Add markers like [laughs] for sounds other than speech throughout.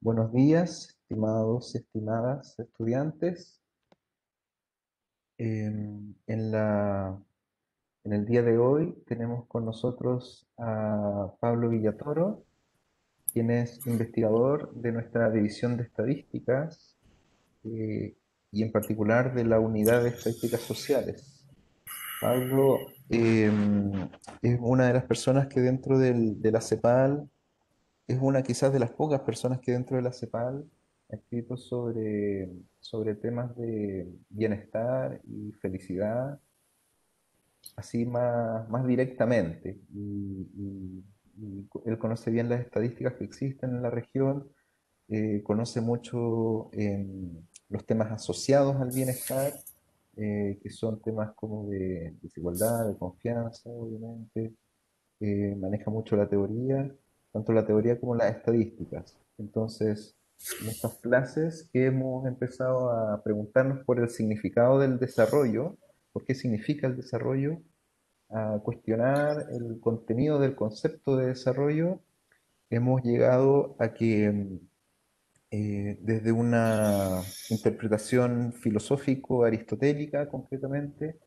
Buenos días, estimados y estimadas estudiantes. Em, en la, en el día de hoy tenemos con nosotros a Pablo Villatoro, quien es investigador de nuestra división de estadísticas eh, y en particular de la unidad de estadísticas sociales. Pablo em, es una de las personas que dentro del, de la CEPAL es una quizás de las pocas personas que dentro de la CEPAL ha escrito sobre, sobre temas de bienestar y felicidad, así más, más directamente. Y, él conoce bien las estadísticas que existen en la región, eh, conoce mucho los temas asociados al bienestar, eh, que son temas como de desigualdad, de confianza, obviamente, eh, maneja mucho la teoría tanto la teoría como las estadísticas. Entonces, en estas clases que hemos empezado a preguntarnos por el significado del desarrollo, por qué significa el desarrollo, a cuestionar el contenido del concepto de desarrollo, hemos llegado a que eh, desde una interpretación filosófico-aristotélica concretamente,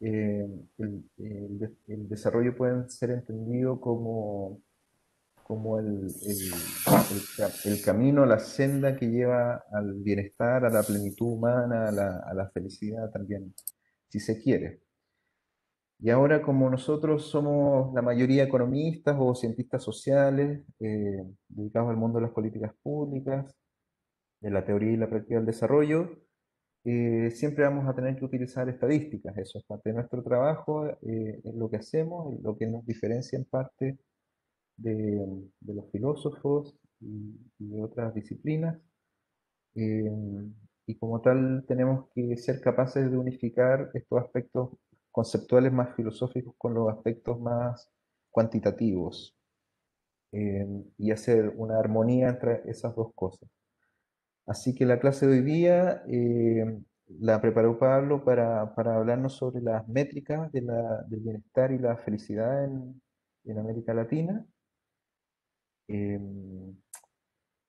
eh, el, el desarrollo puede ser entendido como como el, el, camino, la senda que lleva al bienestar, a la plenitud humana, a la, a la, felicidad también, si se quiere. Y ahora como nosotros somos la mayoría economistas o cientistas sociales, eh, dedicados al mundo de las políticas públicas, de la teoría y la práctica del desarrollo, eh, siempre vamos a tener que utilizar estadísticas, eso es parte de nuestro trabajo, eh, es lo que hacemos, lo que nos diferencia en parte de, los filósofos y, de otras disciplinas. Eh, y como tal tenemos que ser capaces de unificar estos aspectos conceptuales más filosóficos con los aspectos más cuantitativos eh, y hacer una armonía entre esas dos cosas. Así que la clase de hoy día eh, la preparó Pablo para, para, hablarnos sobre las métricas del bienestar y la felicidad en, en América Latina. Em,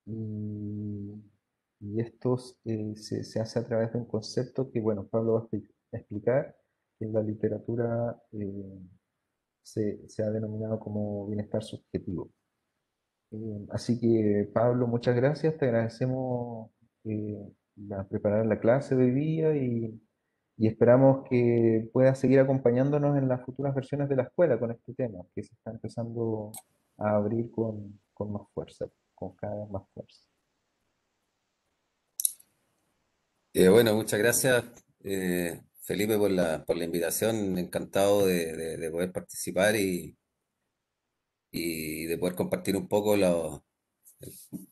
y, esto eh, se, hace a través de un concepto que, bueno, Pablo va a explicar, que en la literatura eh, se, ha denominado como bienestar subjetivo. Em, así que, Pablo, muchas gracias, te agradecemos eh, la, preparar la clase de hoy día y, y esperamos que puedas seguir acompañándonos en las futuras versiones de la escuela con este tema, que se está empezando a abrir con, con más fuerza, con cada vez más fuerza. Eh, bueno, muchas gracias, eh, Felipe, por la, por la invitación. Encantado de, poder participar y, y de poder compartir un poco la,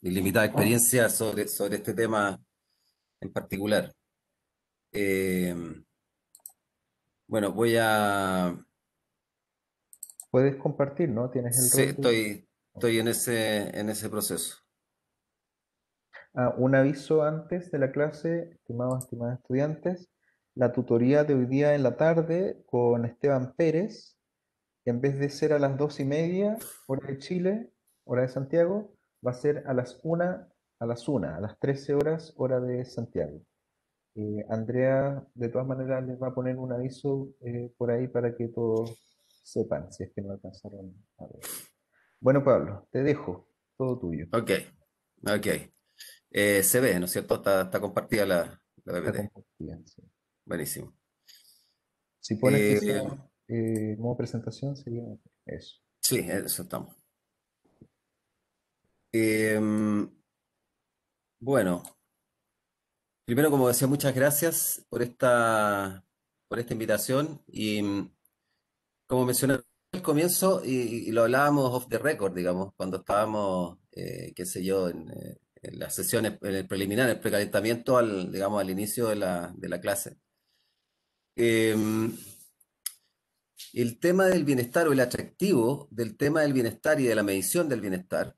mi limitada experiencia sobre, sobre este tema en particular. Eh, bueno, voy a... Puedes compartir, ¿no? Tienes el Sí, estoy, Estoy en ese, en ese proceso. Ah, un aviso antes de la clase, estimados, estimadas estudiantes. La tutoría de hoy día en la tarde con Esteban Pérez, en vez de ser a las dos y media, hora de Chile, hora de Santiago, va a ser a las una, a las una, a las 13 horas, hora de Santiago. Eh, Andrea, de todas maneras, les va a poner un aviso eh, por ahí para que todos sepan, si es que no alcanzaron a ver. Bueno, Pablo, te dejo, todo tuyo. Ok, ok. Eh, se ve, ¿no es cierto? Está, compartida la, la compartida, sí. Buenísimo. Si pones que sea eh, modo presentación, sería eso. Sí, eso estamos. Em, bueno, primero, como decía, muchas gracias por esta, por esta invitación y como mencioné al comienzo, y, lo hablábamos off the record, digamos, cuando estábamos, eh, qué sé yo, en, eh, las sesiones, en el preliminar, el precalentamiento, al, digamos, al inicio de la, de la clase. Em, el tema del bienestar o el atractivo del tema del bienestar y de la medición del bienestar,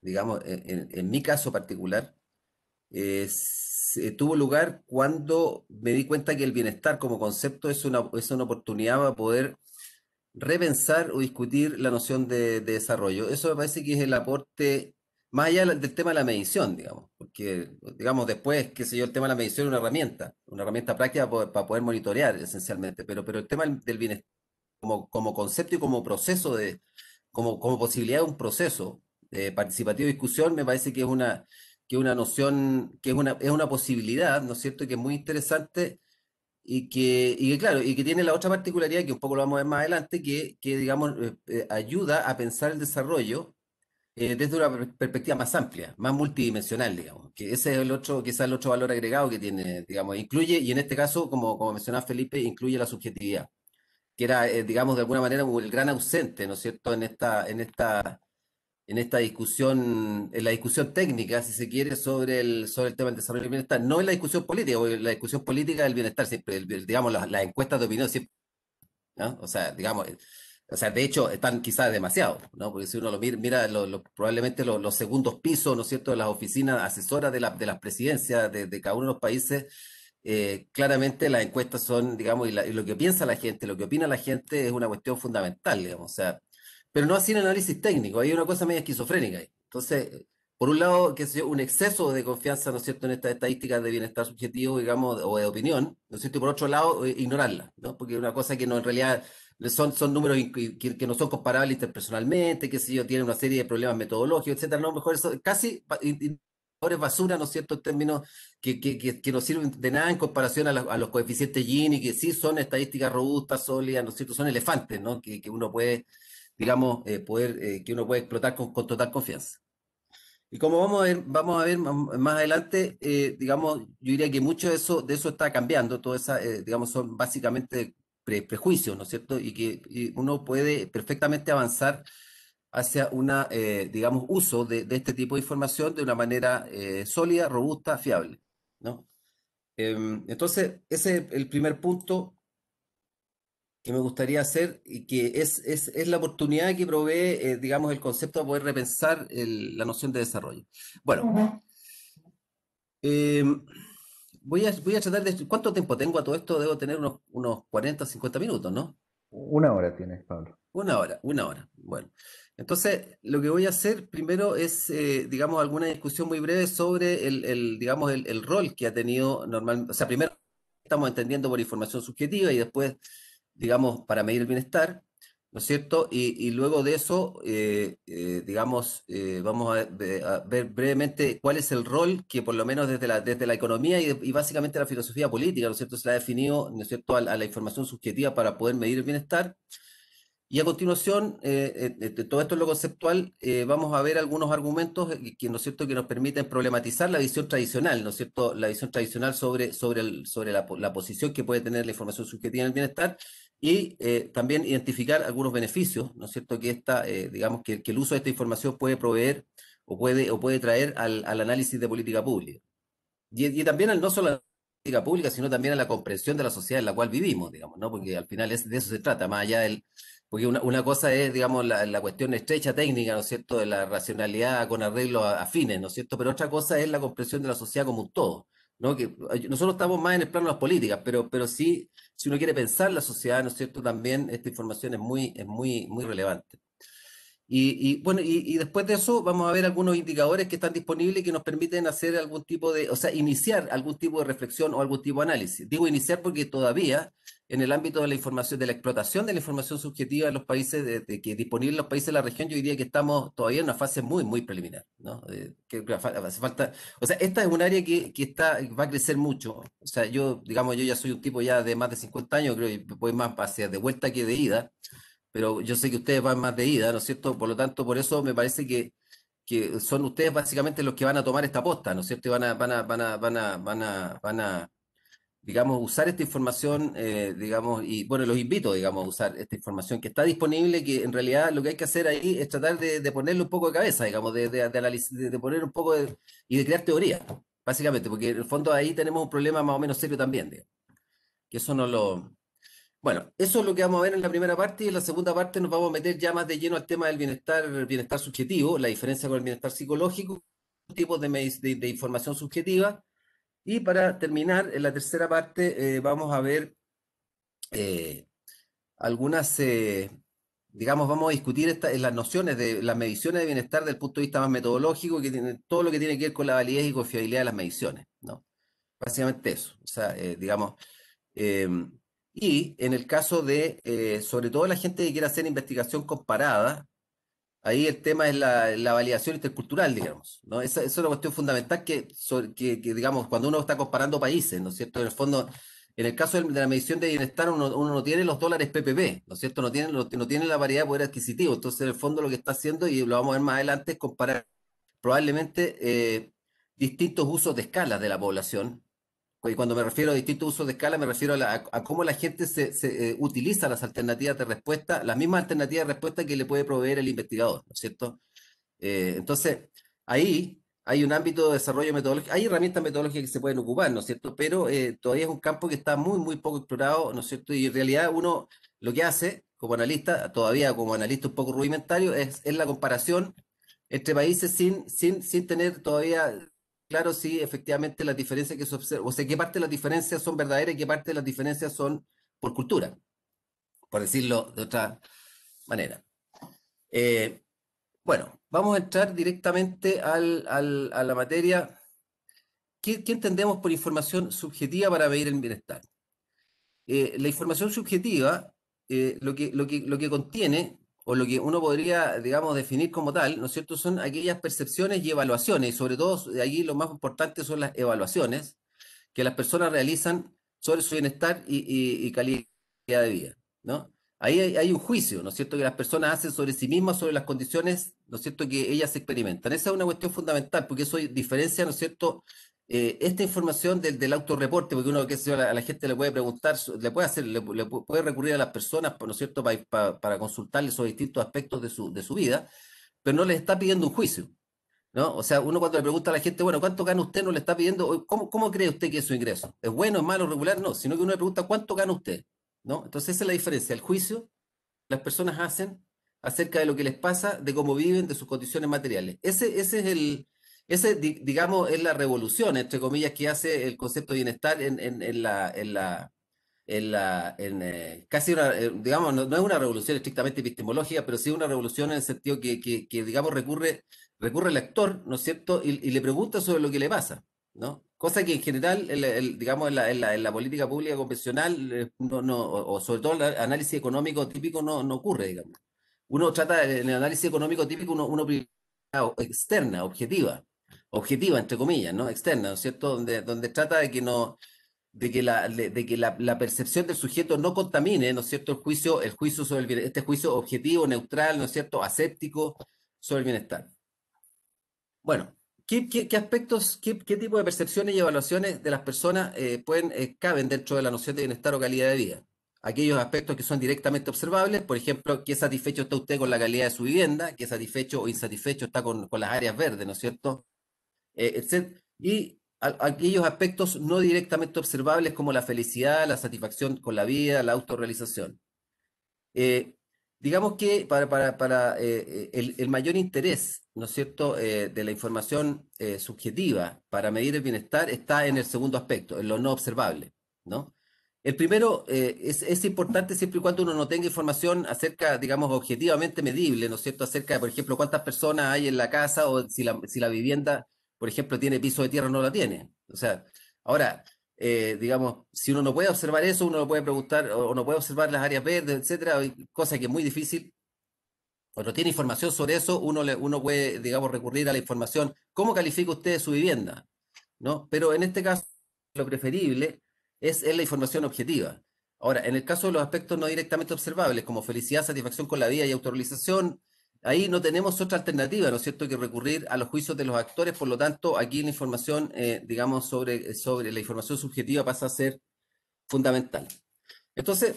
digamos, en, mi caso particular, tuvo lugar cuando me di cuenta que el bienestar como concepto es una, es una oportunidad para poder repensar o discutir la noción de, de desarrollo. Eso me parece que es el aporte más allá del tema de la medición, digamos, porque, digamos, después, qué sé yo, el tema de la medición es una herramienta, una herramienta práctica para poder monitorear esencialmente, pero, pero el tema del bienestar como, como concepto y como proceso de, como, como posibilidad de un proceso de participativo de discusión, me parece que es una, que una noción, que es una, es una posibilidad, ¿no es cierto?, que es muy interesante y que, y que, claro, y que tiene la otra particularidad, que un poco lo vamos a ver más adelante, que, que digamos, eh, eh, ayuda a pensar el desarrollo eh, desde una perspectiva más amplia, más multidimensional, digamos, que ese es el otro, quizás el otro valor agregado que tiene, digamos, incluye, y en este caso, como, como mencionaba Felipe, incluye la subjetividad, que era, eh, digamos, de alguna manera el gran ausente, ¿no es cierto?, en esta, en esta, en esta discusión, en la discusión técnica, si se quiere, sobre el, sobre el tema del desarrollo del bienestar, no en la discusión política, porque la discusión política del bienestar, siempre, digamos, las, las encuestas de opinión siempre, ¿no? O sea, digamos, o sea, de hecho, están quizás demasiado, ¿no? Porque si uno lo mira, mira lo, probablemente los segundos pisos, ¿no es cierto?, de las oficinas asesoras de, la, de las presidencias de, de, cada uno de los países, eh, claramente las encuestas son, digamos, y, lo que piensa la gente, lo que opina la gente es una cuestión fundamental, digamos, o sea, pero no así análisis técnico, hay una cosa medio esquizofrénica ahí. Entonces, por un lado, que sé un exceso de confianza, ¿no es cierto?, en estas estadísticas de bienestar subjetivo, digamos, o de opinión, ¿no es cierto?, y por otro lado, eh, ignorarla, ¿no? Porque es una cosa que no, en realidad son, son números que, no son comparables interpersonalmente, que sé yo, tienen una serie de problemas metodológicos, etcétera, no, mejor eso, casi basura, ¿no es cierto?, en términos que, que, que, no sirven de nada en comparación a, los coeficientes Gini, que sí son estadísticas robustas, sólidas, ¿no es cierto?, son elefantes, ¿no?, que uno puede, digamos, eh, poder, eh, que uno puede explotar con, con, total confianza. Y como vamos a ver, vamos a ver más adelante, eh, digamos, yo diría que mucho de eso, de eso está cambiando, todo esa, digamos, son básicamente prejuicios, ¿no es cierto? Y que uno puede perfectamente avanzar hacia una, eh, digamos, uso de, este tipo de información de una manera eh, sólida, robusta, fiable, ¿no? Em, entonces, ese es el primer punto que me gustaría hacer y que es, es, es la oportunidad que provee, eh, digamos, el concepto de poder repensar la noción de desarrollo. Bueno, Voy a, voy a tratar de... ¿Cuánto tiempo tengo a todo esto? Debo tener unos, unos 40, 50 minutos, ¿no? Una hora tienes, Pablo. Una hora, una hora. Bueno, entonces lo que voy a hacer primero es, eh, digamos, alguna discusión muy breve sobre el, el digamos, el, el, rol que ha tenido normalmente. O sea, primero estamos entendiendo por información subjetiva y después, digamos, para medir el bienestar. ¿no es cierto? Y, luego de eso, eh, eh, digamos, eh, vamos a, ver brevemente cuál es el rol que por lo menos desde la, desde la economía y, básicamente la filosofía política, ¿no es cierto?, se ha definido, ¿no es cierto?, a, la información subjetiva para poder medir el bienestar. Y a continuación, de todo esto en lo conceptual, vamos a ver algunos argumentos que, ¿no es cierto?, que nos permiten problematizar la visión tradicional, ¿no es cierto?, la visión tradicional sobre, sobre, el, sobre la, la posición que puede tener la información subjetiva en el bienestar y eh, también identificar algunos beneficios, ¿no es cierto?, que esta, eh, digamos, que, el uso de esta información puede proveer o puede, o puede traer al, análisis de política pública. Y, también al no solo a la política pública, sino también a la comprensión de la sociedad en la cual vivimos, digamos, ¿no? Porque al final es, de eso se trata, más allá del... Porque una, cosa es, digamos, la, cuestión estrecha técnica, ¿no es cierto?, de la racionalidad con arreglo a, a fines, ¿no es cierto?, pero otra cosa es la comprensión de la sociedad como un todo. ¿No? Que nosotros estamos más en el plano de las políticas, pero, pero sí, si uno quiere pensar la sociedad, ¿no es cierto? También esta información es muy, es muy, muy relevante. Y, bueno, y, después de eso vamos a ver algunos indicadores que están disponibles y que nos permiten hacer algún tipo de, o sea, iniciar algún tipo de reflexión o algún tipo de análisis. Digo iniciar porque todavía en el ámbito de la información, de la explotación de la información subjetiva en los países, de, que disponible en los países de la región, yo diría que estamos todavía en una fase muy, muy preliminar, ¿no? que, hace falta, o sea, esta es un área que, que, está, va a crecer mucho. O sea, yo, digamos, yo ya soy un tipo ya de más de 50 años, creo que voy más hacia de vuelta que de ida pero yo sé que ustedes van más de ida, ¿no es cierto? Por lo tanto, por eso me parece que, que son ustedes básicamente los que van a tomar esta posta, ¿no es cierto? Y van a, van a, van a, van a, van a, van a digamos, usar esta información, eh, digamos, y bueno, los invito, digamos, a usar esta información que está disponible, que en realidad lo que hay que hacer ahí es tratar de, de ponerle un poco de cabeza, digamos, de, de, de, poner un poco y de crear teoría, básicamente, porque en el fondo ahí tenemos un problema más o menos serio también, digamos, que eso no lo, bueno, eso es lo que vamos a ver en la primera parte y en la segunda parte nos vamos a meter ya más de lleno al tema del bienestar, bienestar subjetivo, la diferencia con el bienestar psicológico, tipos de, de, información subjetiva. Y para terminar, en la tercera parte eh, vamos a ver, eh, algunas, eh, digamos, vamos a discutir esta, las nociones de las mediciones de bienestar desde el punto de vista más metodológico, que tiene todo lo que tiene que ver con la validez y confiabilidad de las mediciones, ¿no? Básicamente eso, o sea, digamos, em, y en el caso de, sobre todo la gente que quiere hacer investigación comparada, ahí el tema es la, la validación intercultural, digamos, ¿no? Esa, es una cuestión fundamental que, que, digamos, cuando uno está comparando países, ¿no es cierto? En el fondo, en el caso de la medición de bienestar, uno, no tiene los dólares PPP, ¿no es cierto? No tiene, no, tiene la variedad de poder adquisitivo. Entonces, en el fondo, lo que está haciendo, y lo vamos a ver más adelante, es comparar probablemente eh, distintos usos de escala de la población y cuando me refiero a distintos usos de escala, me refiero a, cómo la gente se, eh, utiliza las alternativas de respuesta, las mismas alternativas de respuesta que le puede proveer el investigador, ¿no es cierto? Eh, entonces, ahí hay un ámbito de desarrollo metodológico, hay herramientas metodológicas que se pueden ocupar, ¿no es cierto? Pero eh, todavía es un campo que está muy, muy poco explorado, ¿no es cierto? Y en realidad uno lo que hace como analista, todavía como analista un poco rudimentario, es, es la comparación entre países sin, sin, sin tener todavía claro si efectivamente las diferencias que se observan, o sea, qué parte de las diferencias son verdaderas y qué parte de las diferencias son por cultura, por decirlo de otra manera. Eh, bueno, vamos a entrar directamente a la materia. ¿Qué, entendemos por información subjetiva para medir el bienestar? Eh, la información subjetiva, eh, lo, que, lo, que, lo que contiene o lo que uno podría, digamos, definir como tal, ¿no es cierto?, son aquellas percepciones y evaluaciones, y sobre todo de allí lo más importante son las evaluaciones que las personas realizan sobre su bienestar y, calidad de vida, ¿no? Ahí hay, un juicio, ¿no es cierto?, que las personas hacen sobre sí mismas, sobre las condiciones, ¿no es cierto?, que ellas experimentan. Esa es una cuestión fundamental, porque eso diferencia, ¿no es cierto?, eh, esta información del, del autorreporte, porque uno a, la, gente le puede preguntar, le puede hacer, le, puede recurrir a las personas, ¿no es cierto?, para consultarles sobre distintos aspectos de su, de su vida, pero no les está pidiendo un juicio. ¿No? O sea, uno cuando le pregunta a la gente, bueno, ¿cuánto gana usted? No le está pidiendo, ¿cómo, cómo cree usted que es su ingreso? ¿Es bueno, es malo, regular? No, sino que uno le pregunta, ¿cuánto gana usted? ¿No? Entonces esa es la diferencia. El juicio las personas hacen acerca de lo que les pasa, de cómo viven, de sus condiciones materiales. Ese, ese es el, ese, digamos, es la revolución, entre comillas, que hace el concepto de bienestar en, en, la, en la, en la, en, eh, casi una, eh, digamos, no, es una revolución estrictamente epistemológica, pero sí una revolución en el sentido que, que, que digamos, recurre, recurre el actor, ¿no es cierto?, y, y, le pregunta sobre lo que le pasa, ¿no? Cosa que en general, el, digamos, en la, en, la, en la, política pública convencional, eh, no, no, o, sobre todo el análisis económico típico no, no ocurre, digamos. Uno trata, en el análisis económico típico, uno, uno externa, objetiva, objetiva, entre comillas, ¿no? Externa, ¿no es cierto? Donde, donde trata de que no, de que la, de, que la, percepción del sujeto no contamine, ¿no es cierto?, el juicio, el juicio sobre el este juicio objetivo, neutral, ¿no es cierto?, aséptico sobre el bienestar. Bueno, ¿qué, qué, aspectos, qué, qué, tipo de percepciones y evaluaciones de las personas eh, pueden, eh, caben dentro de la noción de bienestar o calidad de vida? Aquellos aspectos que son directamente observables, por ejemplo, qué satisfecho está usted con la calidad de su vivienda, qué satisfecho o insatisfecho está con, con las áreas verdes, ¿no es cierto? Eh, y aquellos aspectos no directamente observables como la felicidad, la satisfacción con la vida, la autorrealización. Eh, digamos que para, para, para eh, el, mayor interés, ¿no es cierto?, de la información subjetiva para medir el bienestar está en el segundo aspecto, en lo no observable, ¿no? El primero es, es, importante siempre y cuando uno no tenga información acerca, digamos, objetivamente medible, ¿no es cierto?, acerca de, por ejemplo, cuántas personas hay en la casa o si la, si la vivienda por ejemplo, tiene piso de tierra o no la tiene. O sea, ahora, eh, digamos, si uno no puede observar eso, uno no puede preguntar, o no puede observar las áreas verdes, etcétera, cosa que es muy difícil. Cuando tiene información sobre eso, uno, uno puede, digamos, recurrir a la información. ¿Cómo califica usted su vivienda? ¿No? Pero en este caso, lo preferible es, es la información objetiva. Ahora, en el caso de los aspectos no directamente observables, como felicidad, satisfacción con la vida y autorrealización, ahí no tenemos otra alternativa, ¿no es cierto?, que recurrir a los juicios de los actores, por lo tanto, aquí la información, eh, digamos, sobre, sobre la información subjetiva pasa a ser fundamental. Entonces,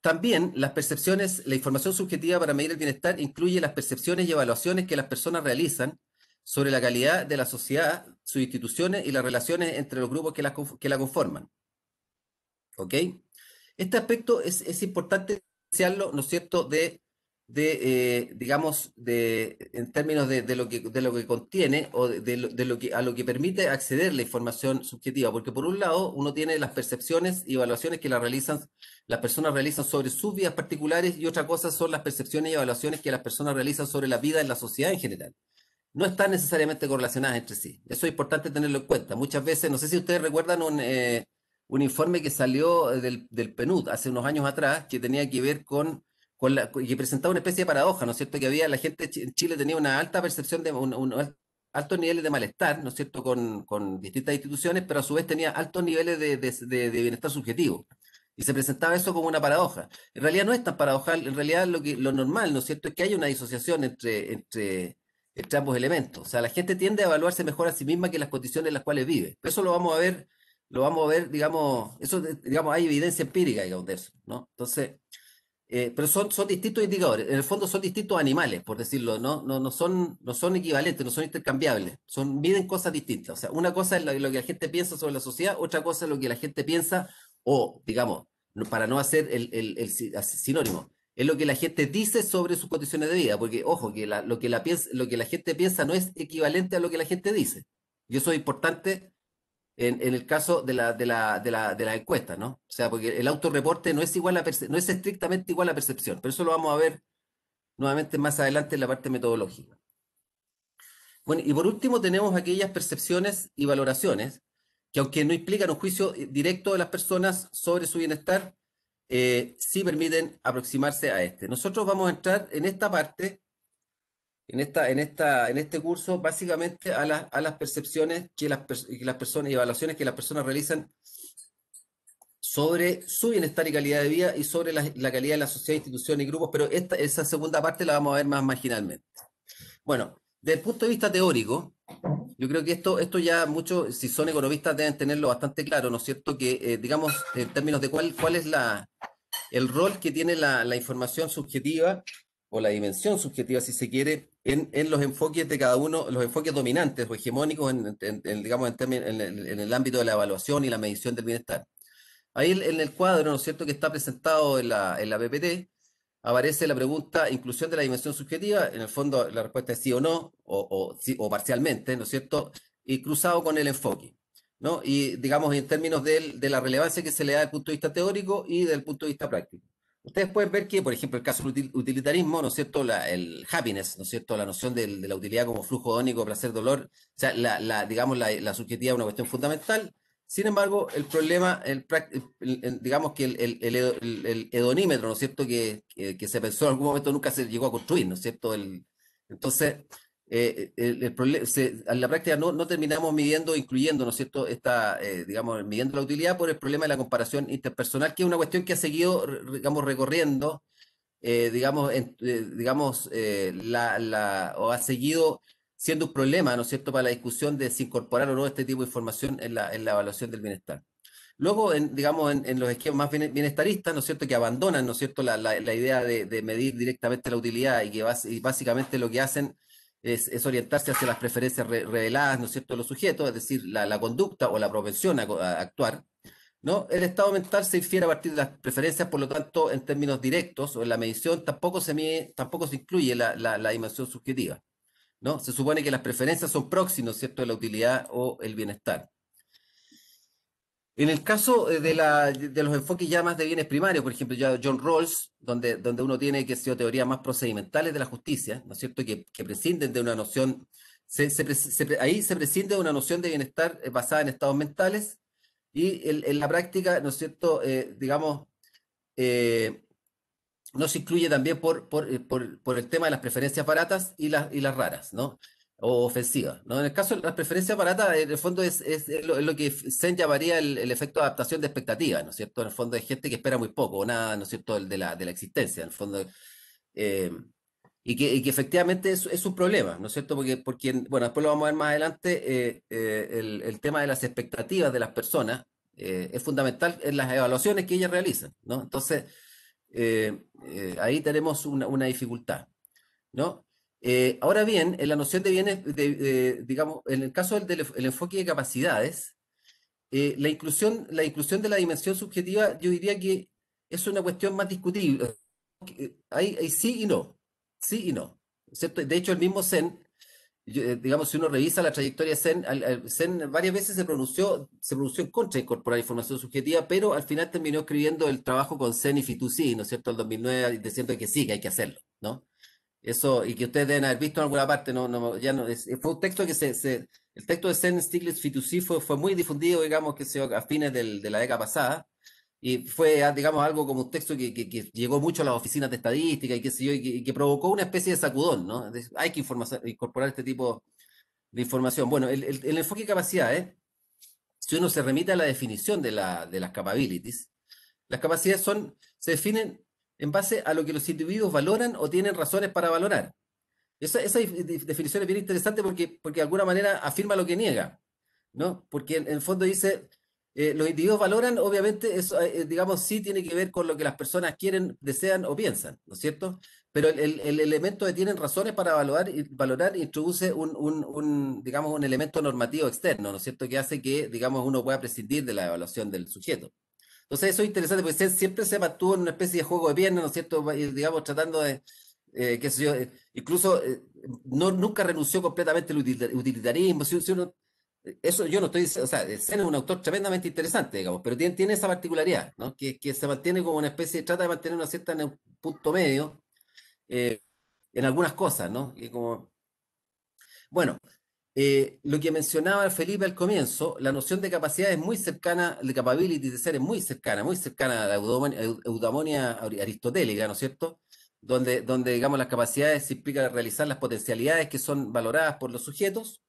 también las percepciones, la información subjetiva para medir el bienestar incluye las percepciones y evaluaciones que las personas realizan sobre la calidad de la sociedad, sus instituciones y las relaciones entre los grupos que la, que la conforman. ¿Ok? Este aspecto es, es importante ¿no es cierto?, de de, eh, digamos, de, en términos de, lo que, de lo que contiene o de, lo, que, a lo que permite acceder la información subjetiva, porque por un lado uno tiene las percepciones y evaluaciones que la realizan, las personas realizan sobre sus vidas particulares y otra cosa son las percepciones y evaluaciones que las personas realizan sobre la vida en la sociedad en general. No están necesariamente correlacionadas entre sí. Eso es importante tenerlo en cuenta. Muchas veces, no sé si ustedes recuerdan un, eh, un informe que salió del, del PNUD hace unos años atrás que tenía que ver con que presentaba una especie de paradoja, ¿no es cierto? Que había, la gente en Chile tenía una alta percepción de un, altos niveles de malestar, ¿no es cierto?, con, con, distintas instituciones, pero a su vez tenía altos niveles de, de, bienestar subjetivo. Y se presentaba eso como una paradoja. En realidad no es tan paradojal, en realidad lo, que, lo normal, ¿no es cierto?, es que hay una disociación entre, entre, entre ambos elementos. O sea, la gente tiende a evaluarse mejor a sí misma que las condiciones en las cuales vive. Eso lo vamos a ver, lo vamos a ver, digamos, eso, digamos, hay evidencia empírica, digamos, de eso, ¿no? Entonces, eh, pero son, son distintos indicadores. En el fondo son distintos animales, por decirlo, ¿no? No, no, son, no son equivalentes, no son intercambiables. Son, miden cosas distintas. O sea, una cosa es lo, que la gente piensa sobre la sociedad, otra cosa es lo que la gente piensa, o, digamos, para no hacer el, el, sinónimo, es lo que la gente dice sobre sus condiciones de vida. Porque, ojo, que lo, que la piensa, lo que la gente piensa no es equivalente a lo que la gente dice. Y eso es importante en, el caso de la, de, la, de, la, de la encuesta, ¿no? O sea, porque el autorreporte no es, igual a no es estrictamente igual a percepción, pero eso lo vamos a ver nuevamente más adelante en la parte metodológica. Bueno, y por último tenemos aquellas percepciones y valoraciones que aunque no implican un juicio directo de las personas sobre su bienestar, eh, sí permiten aproximarse a este. Nosotros vamos a entrar en esta parte en, esta, en, esta, en este curso básicamente a, a las percepciones que las, las personas y evaluaciones que las personas realizan sobre su bienestar y calidad de vida y sobre la, calidad de la sociedad, instituciones y grupos, pero esta, esa segunda parte la vamos a ver más marginalmente. Bueno, desde el punto de vista teórico, yo creo que esto, esto ya muchos, si son economistas, deben tenerlo bastante claro, ¿no es cierto? Que, eh, digamos, en términos de cuál, cuál es la, el rol que tiene la, la información subjetiva o la dimensión subjetiva, si se quiere, en, los enfoques de cada uno, los enfoques dominantes o hegemónicos, en, digamos, en, en, el ámbito de la evaluación y la medición del bienestar. Ahí en el cuadro, ¿no es cierto?, que está presentado en la, en la PPT, aparece la pregunta inclusión de la dimensión subjetiva, en el fondo la respuesta es sí o no, o, o, parcialmente, ¿no es cierto?, y cruzado con el enfoque. ¿no? Y digamos en términos de, de la relevancia que se le da desde el punto de vista teórico y del punto de vista práctico. Ustedes pueden ver que, por ejemplo, el caso del utilitarismo, ¿no es cierto? el happiness, ¿no es cierto? La noción de, la utilidad como flujo ónico, placer, dolor, o sea, la, digamos, la, subjetividad es una cuestión fundamental. Sin embargo, el problema, el, digamos que el, hedonímetro, ¿no es cierto? Que, que, se pensó en algún momento nunca se llegó a construir, ¿no es cierto? entonces, eh, el, en la práctica no, terminamos midiendo, incluyendo, ¿no es cierto?, esta, eh, digamos, midiendo la utilidad por el problema de la comparación interpersonal, que es una cuestión que ha seguido, digamos, recorriendo, eh, digamos, digamos la, o ha seguido siendo un problema, ¿no es cierto?, para la discusión de si incorporar o no este tipo de información en la, en la evaluación del bienestar. Luego, digamos, en, los esquemas más bienestaristas, ¿no es cierto?, que abandonan, ¿no es cierto?, la, idea de, de, medir directamente la utilidad y que y básicamente lo que hacen es, orientarse hacia las preferencias reveladas, ¿no es cierto?, de los sujetos, es decir, la, conducta o la propensión a, actuar, ¿no? El estado mental se infiere a partir de las preferencias, por lo tanto, en términos directos o en la medición tampoco se tampoco se incluye la, la, dimensión subjetiva, ¿no? Se supone que las preferencias son próximas, ¿cierto?, de la utilidad o el bienestar. En el caso eh, de, los enfoques ya más de bienes primarios, por ejemplo, ya John Rawls, donde, uno tiene que ser teorías más procedimentales de la justicia, ¿no es cierto?, que, que prescinden de una noción, ahí se prescinde de una noción de bienestar eh, basada en estados mentales y en, la práctica, ¿no es cierto?, eh, digamos, no se incluye también por, el tema de las preferencias baratas y las raras, ¿no? O ofensiva. ¿no? En el caso de la preferencia barata, en el fondo es, es, lo, que Zen llamaría el, efecto de adaptación de expectativas, ¿no es cierto? En el fondo hay gente que espera muy poco, o nada, ¿no es cierto?, de la, de la existencia, en el fondo. Eh, y, que, y, que, efectivamente es, es, un problema, ¿no es cierto? Porque, porque, bueno, después lo vamos a ver más adelante, eh, eh, el, el, tema de las expectativas de las personas es fundamental en las evaluaciones que ellas realizan, ¿no? Entonces, ahí tenemos una, una dificultad, ¿no? Eh, ahora bien, en la noción de bienes, digamos, en el caso del, enfoque de capacidades, eh, la, inclusión, la inclusión de la dimensión subjetiva, yo diría que es una cuestión más discutible. Hay, sí y no. sí y no. ¿cierto? De hecho, el mismo Zen, eh, digamos, si uno revisa la trayectoria Zen, Zen varias veces se pronunció, se pronunció en contra de incorporar información subjetiva, pero al final terminó escribiendo el trabajo con Zen y Fitoussi, ¿no es cierto?, el 2009, diciendo que sí, que hay que hacerlo, ¿no? Eso, y que ustedes deben haber visto en alguna parte, no, no, ya no, fue un texto que se, se, el texto de Zen Stiglitz Fitoussi fue, fue muy difundido, digamos, que se, a fines del, de la década pasada, y fue, ah, digamos, algo como un texto que, que, llegó mucho a las oficinas de estadística y qué sé yo, y que, provocó una especie de sacudón, ¿no? hay que incorporar este tipo de información. Bueno, el, el, enfoque de capacidades, si uno se remite a la definición de, la, de las capabilities, las capacidades son, se definen en base a lo que los individuos valoran o tienen razones para valorar. Esa, esa definición es bien interesante porque, porque de alguna manera afirma lo que niega, ¿no? Porque en el fondo dice, eh, los individuos valoran, obviamente, eso, eh, digamos, sí tiene que ver con lo que las personas quieren, desean o piensan, ¿no es cierto? Pero el, elemento de tienen razones para valorar, valorar introduce un, un, digamos, un elemento normativo externo, ¿no es cierto? Que hace que, digamos, uno pueda prescindir de la evaluación del sujeto. Entonces, eso es interesante, porque siempre se mantuvo en una especie de juego de piernas, ¿no es cierto? Digamos, tratando de, eh, yo, incluso no, nunca renunció completamente al utilitarismo. Eso yo no estoy o sea, Sen es un autor tremendamente interesante, digamos, pero tiene, tiene esa particularidad, ¿no? Que, que, se mantiene como una especie, trata de mantener una cierta en un punto medio eh, en algunas cosas, ¿no? Y como, bueno, eh, lo que mencionaba Felipe al comienzo, la noción de capacidad es muy cercana, de capability de ser es muy cercana, muy cercana a la eudamonia, aristotélica, ¿no es cierto? Donde, donde, digamos, las capacidades implican realizar las potencialidades que son valoradas por los sujetos,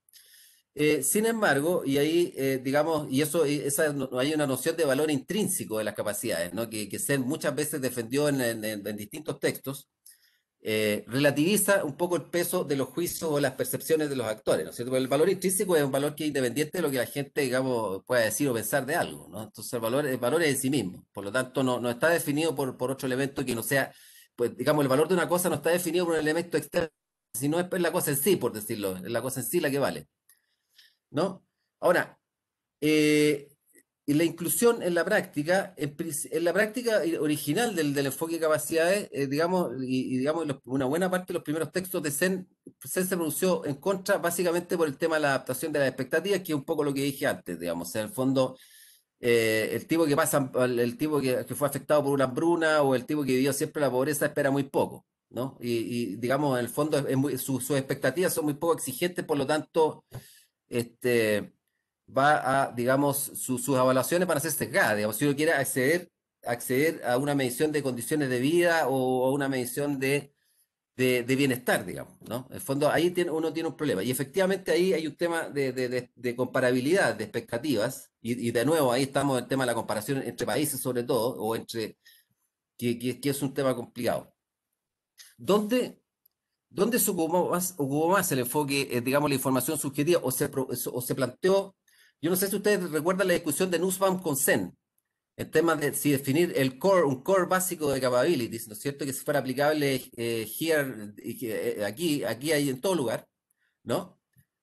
eh, sin embargo, y ahí, eh, digamos, y eso, esa, hay una noción de valor intrínseco de las capacidades, ¿no? que, que Sen muchas veces defendió en, distintos textos, eh, relativiza un poco el peso de los juicios o las percepciones de los actores, ¿no es cierto? el valor intrínseco es un valor que es independiente de lo que la gente, digamos, pueda decir o pensar de algo, ¿no? Entonces el valor, el valor es en sí mismo, por lo tanto no, no está definido por, por otro elemento que no sea, pues digamos, el valor de una cosa no está definido por un elemento externo, sino es la cosa en sí, por decirlo, es la cosa en sí la que vale. ¿no? Ahora, eh, la inclusión en la práctica, en, la práctica original del, enfoque de capacidades, eh, digamos, y, digamos, una buena parte de los primeros textos de Zen, se pronunció en contra básicamente por el tema de la adaptación de las expectativas, que es un poco lo que dije antes, digamos, en el fondo, eh, el tipo que pasa, el tipo que, fue afectado por una hambruna o el tipo que vivió siempre la pobreza espera muy poco, ¿no? Y, digamos, en el fondo es sus expectativas son muy poco exigentes, por lo tanto este, va a, digamos, sus evaluaciones van a ser sesgadas. Digamos, si uno quiere acceder, acceder a una medición de condiciones de vida o a una medición de, de, bienestar, digamos, ¿no? En el fondo, ahí tiene, uno tiene un problema. Y efectivamente ahí hay un tema de, de comparabilidad, de expectativas, y, de nuevo ahí estamos en el tema de la comparación entre países sobre todo, o entre, que, que, es un tema complicado. ¿Dónde ¿Dónde se ocupó más, más el enfoque, eh, digamos, la información subjetiva o se, o se planteó? Yo no sé si ustedes recuerdan la discusión de Nussbaum con Zen, el tema de si definir el core, un core básico de capabilities, ¿no es cierto? Que si fuera aplicable eh, here, eh, aquí, aquí hay en todo lugar, ¿no?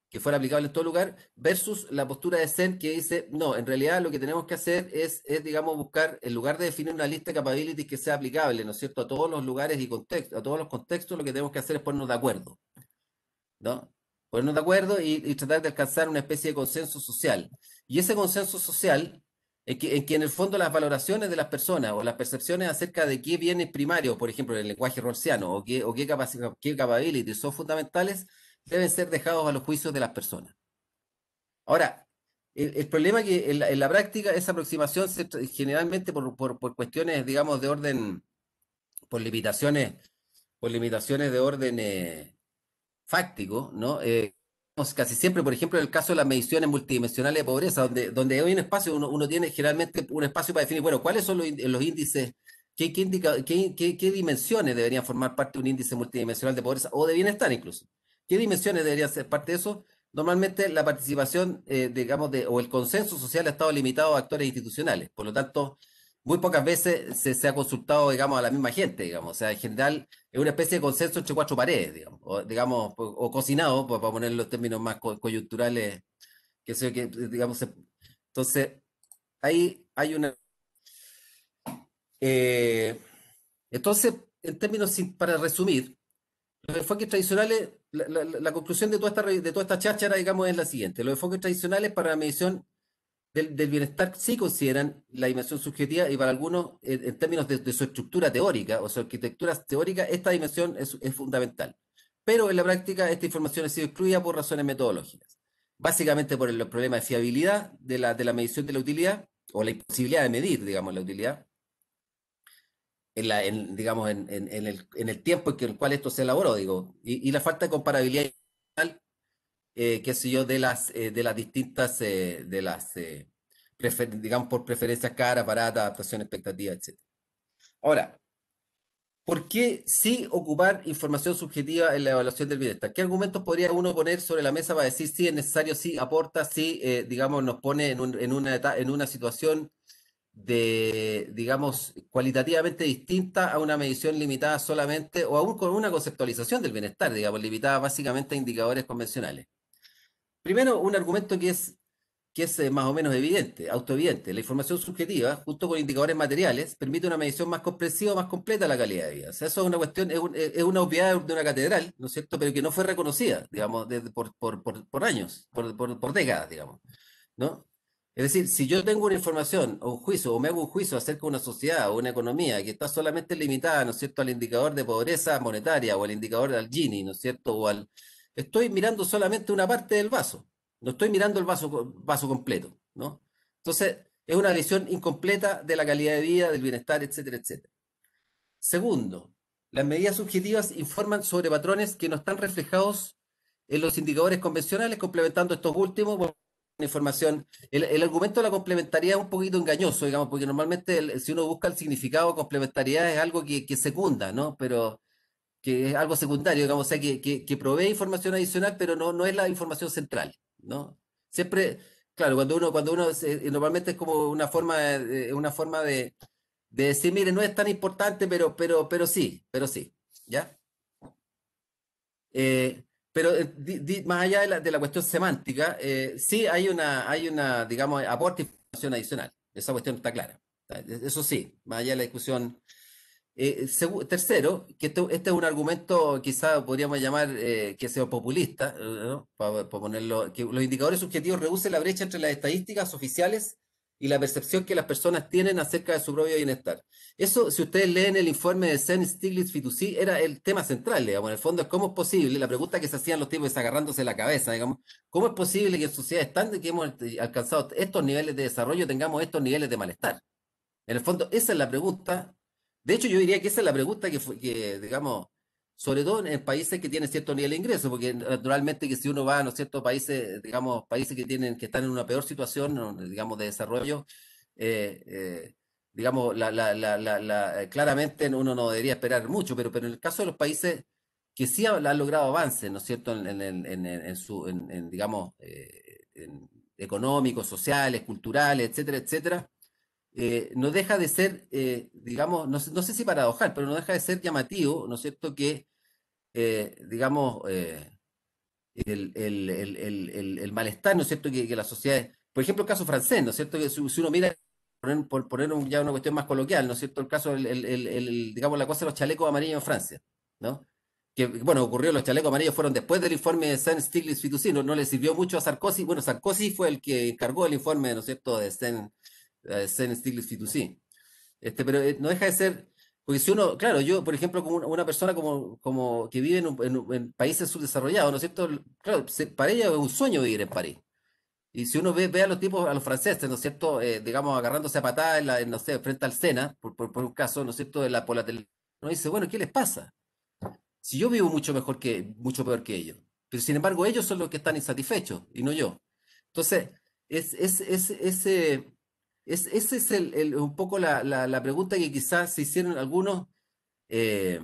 que fuera aplicable en todo lugar, versus la postura de Zen que dice, no, en realidad lo que tenemos que hacer es, es digamos, buscar, en lugar de definir una lista de capabilities que sea aplicable, ¿no es cierto?, a todos los lugares y contextos, a todos los contextos, lo que tenemos que hacer es ponernos de acuerdo, ¿no? Ponernos de acuerdo y, tratar de alcanzar una especie de consenso social. Y ese consenso social, en que, en que en el fondo las valoraciones de las personas o las percepciones acerca de qué bienes primarios, por ejemplo, en el lenguaje rolsiano, o qué, o qué, qué capabilities son fundamentales, deben ser dejados a los juicios de las personas. Ahora, el, problema es que en la, práctica esa aproximación generalmente por, por, cuestiones, digamos, de orden, por limitaciones, por limitaciones de orden eh, fáctico, ¿no? Eh, casi siempre, por ejemplo, en el caso de las mediciones multidimensionales de pobreza, donde, donde hay un espacio, uno, tiene generalmente un espacio para definir, bueno, cuáles son los, índices, qué, qué, qué, dimensiones deberían formar parte de un índice multidimensional de pobreza o de bienestar incluso. ¿Qué dimensiones deberían ser parte de eso? Normalmente la participación, eh, digamos, de, o el consenso social ha estado limitado a actores institucionales. Por lo tanto, muy pocas veces se, ha consultado, digamos, a la misma gente, digamos. O sea, en general es una especie de consenso entre cuatro paredes, digamos, o, cocinado, para poner los términos más coyunturales, que, digamos, entonces, ahí hay una... Eh, entonces, en términos, para resumir, Los enfoques tradicionales, la, conclusión de toda, esta, de toda esta cháchara, digamos, es la siguiente. Los enfoques tradicionales para la medición del, bienestar sí consideran la dimensión subjetiva y para algunos, en, términos de, su estructura teórica o su arquitectura teórica, esta dimensión es, fundamental. Pero en la práctica esta información ha sido excluida por razones metodológicas. Básicamente por el problema de fiabilidad de la, de la medición de la utilidad o la imposibilidad de medir, digamos, la utilidad en, la, digamos, en, en, el, en, el, tiempo en el cual esto se elaboró, digo, y, la falta de comparabilidad, eh, qué sé yo, de las, eh, de las distintas, eh, de las, eh, digamos, por preferencias caras, baratas, adaptación, expectativa, etc. Ahora, ¿por qué sí ocupar información subjetiva en la evaluación del bienestar? ¿Qué argumentos podría uno poner sobre la mesa para decir si es necesario, si aporta, si, digamos, nos pone en, en, una, en una situación de, digamos, cualitativamente distinta a una medición limitada solamente o aún con una conceptualización del bienestar, digamos, limitada básicamente a indicadores convencionales. Primero, un argumento que es, que es eh, más o menos evidente, autoevidente. La información subjetiva, junto con indicadores materiales, permite una medición más comprensiva, más completa de la calidad de vida. O sea, eso es una cuestión, es, una obviedad de una catedral, ¿no es cierto?, pero que no fue reconocida, digamos, por, por, por, por años, por décadas, digamos, ¿no? Es decir, si yo tengo una información o un juicio, o me hago un juicio acerca de una sociedad o una economía que está solamente limitada, ¿no es cierto?, al indicador de pobreza monetaria o al indicador del Gini, ¿no es cierto?, o al... Estoy mirando solamente una parte del vaso, no estoy mirando el vaso, vaso completo, ¿no? Entonces, es una visión incompleta de la calidad de vida, del bienestar, etcétera, etcétera. Segundo, las medidas subjetivas informan sobre patrones que no están reflejados en los indicadores convencionales, complementando estos últimos información. El, argumento de la complementariedad es un poquito engañoso, digamos, porque normalmente si uno busca el significado, complementariedad es algo que, que secunda, ¿no? Pero que es algo secundario, digamos, o sea, que, que, provee información adicional, pero no, no es la información central, ¿no? Siempre, claro, cuando uno, cuando uno, normalmente es como una forma, de, una forma de, de decir, mire, no es tan importante, pero, pero, pero sí, pero sí, ¿ya? Eh, pero eh, más allá de la, de la cuestión semántica, eh, sí hay una, hay una, digamos, aporte de información adicional. Esa cuestión está clara. Eso sí, más allá de la discusión. Eh, tercero, que este es un argumento quizá podríamos llamar que sea populista, para, ponerlo, que los indicadores subjetivos reducen la brecha entre las estadísticas oficiales y la percepción que las personas tienen acerca de su propio bienestar. Eso, si ustedes leen el informe de Sen Stiglitz Fitoussi, era el tema central, digamos, en el fondo es cómo es posible, la pregunta que se hacían los tipos agarrándose la cabeza, digamos, cómo es posible que en sociedades tan que hemos alcanzado estos niveles de desarrollo tengamos estos niveles de malestar. En el fondo, esa es la pregunta. De hecho, yo diría que esa es la pregunta que, que digamos, sobre todo en países que tienen cierto nivel de ingreso, porque naturalmente que si uno va a ciertos países, digamos, países que tienen, que están en una peor situación, digamos, de desarrollo, eh, eh, digamos, eh, claramente uno no debería esperar mucho, pero, pero en el caso de los países que sí han, logrado avances, ¿no es cierto?, en, en, en, en su, digamos, económicos, sociales, culturales, etcétera, etcétera, eh, no deja de ser, eh, digamos, no, sé si paradojal, pero no deja de ser llamativo, ¿no es cierto?, que, eh, digamos, el, malestar, ¿no es cierto?, que, la sociedad, por ejemplo, el caso francés, ¿no es cierto?, que si, uno mira, por poner ya una cuestión más coloquial, ¿no es cierto?, el caso, el, digamos, la cosa de los chalecos amarillos en Francia, ¿no? Que, bueno, ocurrió, los chalecos amarillos fueron después del informe de Saint Stiglitz Fitoussi, no, le sirvió mucho a Sarkozy, bueno, Sarkozy fue el que encargó el informe, ¿no es cierto?, de Zen Stiglitz Fitoussi. Este, pero eh, no deja de ser, porque si uno, claro, yo, por ejemplo, como una persona como, como que vive en, países subdesarrollados, ¿no es cierto? Claro, para ella es un sueño vivir en París. Y si uno ve, ve a los tipos, a los franceses, ¿no es cierto? Eh, digamos, agarrándose a patadas, en no sé, frente al Sena, por, por, un caso, ¿no es cierto? De la, por la uno dice, bueno, ¿qué les pasa? Si yo vivo mucho mejor que, mucho peor que ellos. Pero sin embargo, ellos son los que están insatisfechos y no yo. Entonces, es, es, es, es, esa es un poco la, pregunta que quizás se hicieron algunos eh,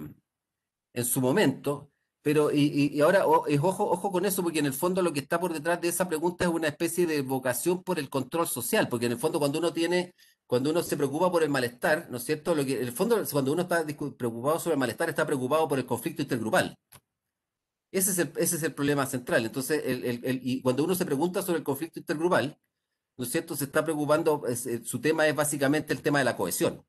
en su momento, pero y, ahora ojo, ojo con eso, porque en el fondo lo que está por detrás de esa pregunta es una especie de vocación por el control social, porque en el fondo cuando uno tiene, cuando uno se preocupa por el malestar, ¿no es cierto? Lo que, en el fondo, cuando uno está preocupado sobre el malestar, está preocupado por el conflicto intergrupal. Ese es el, problema central. Entonces, y cuando uno se pregunta sobre el conflicto intergrupal, ¿no es cierto? Se está preocupando, eh, su tema es básicamente el tema de la cohesión.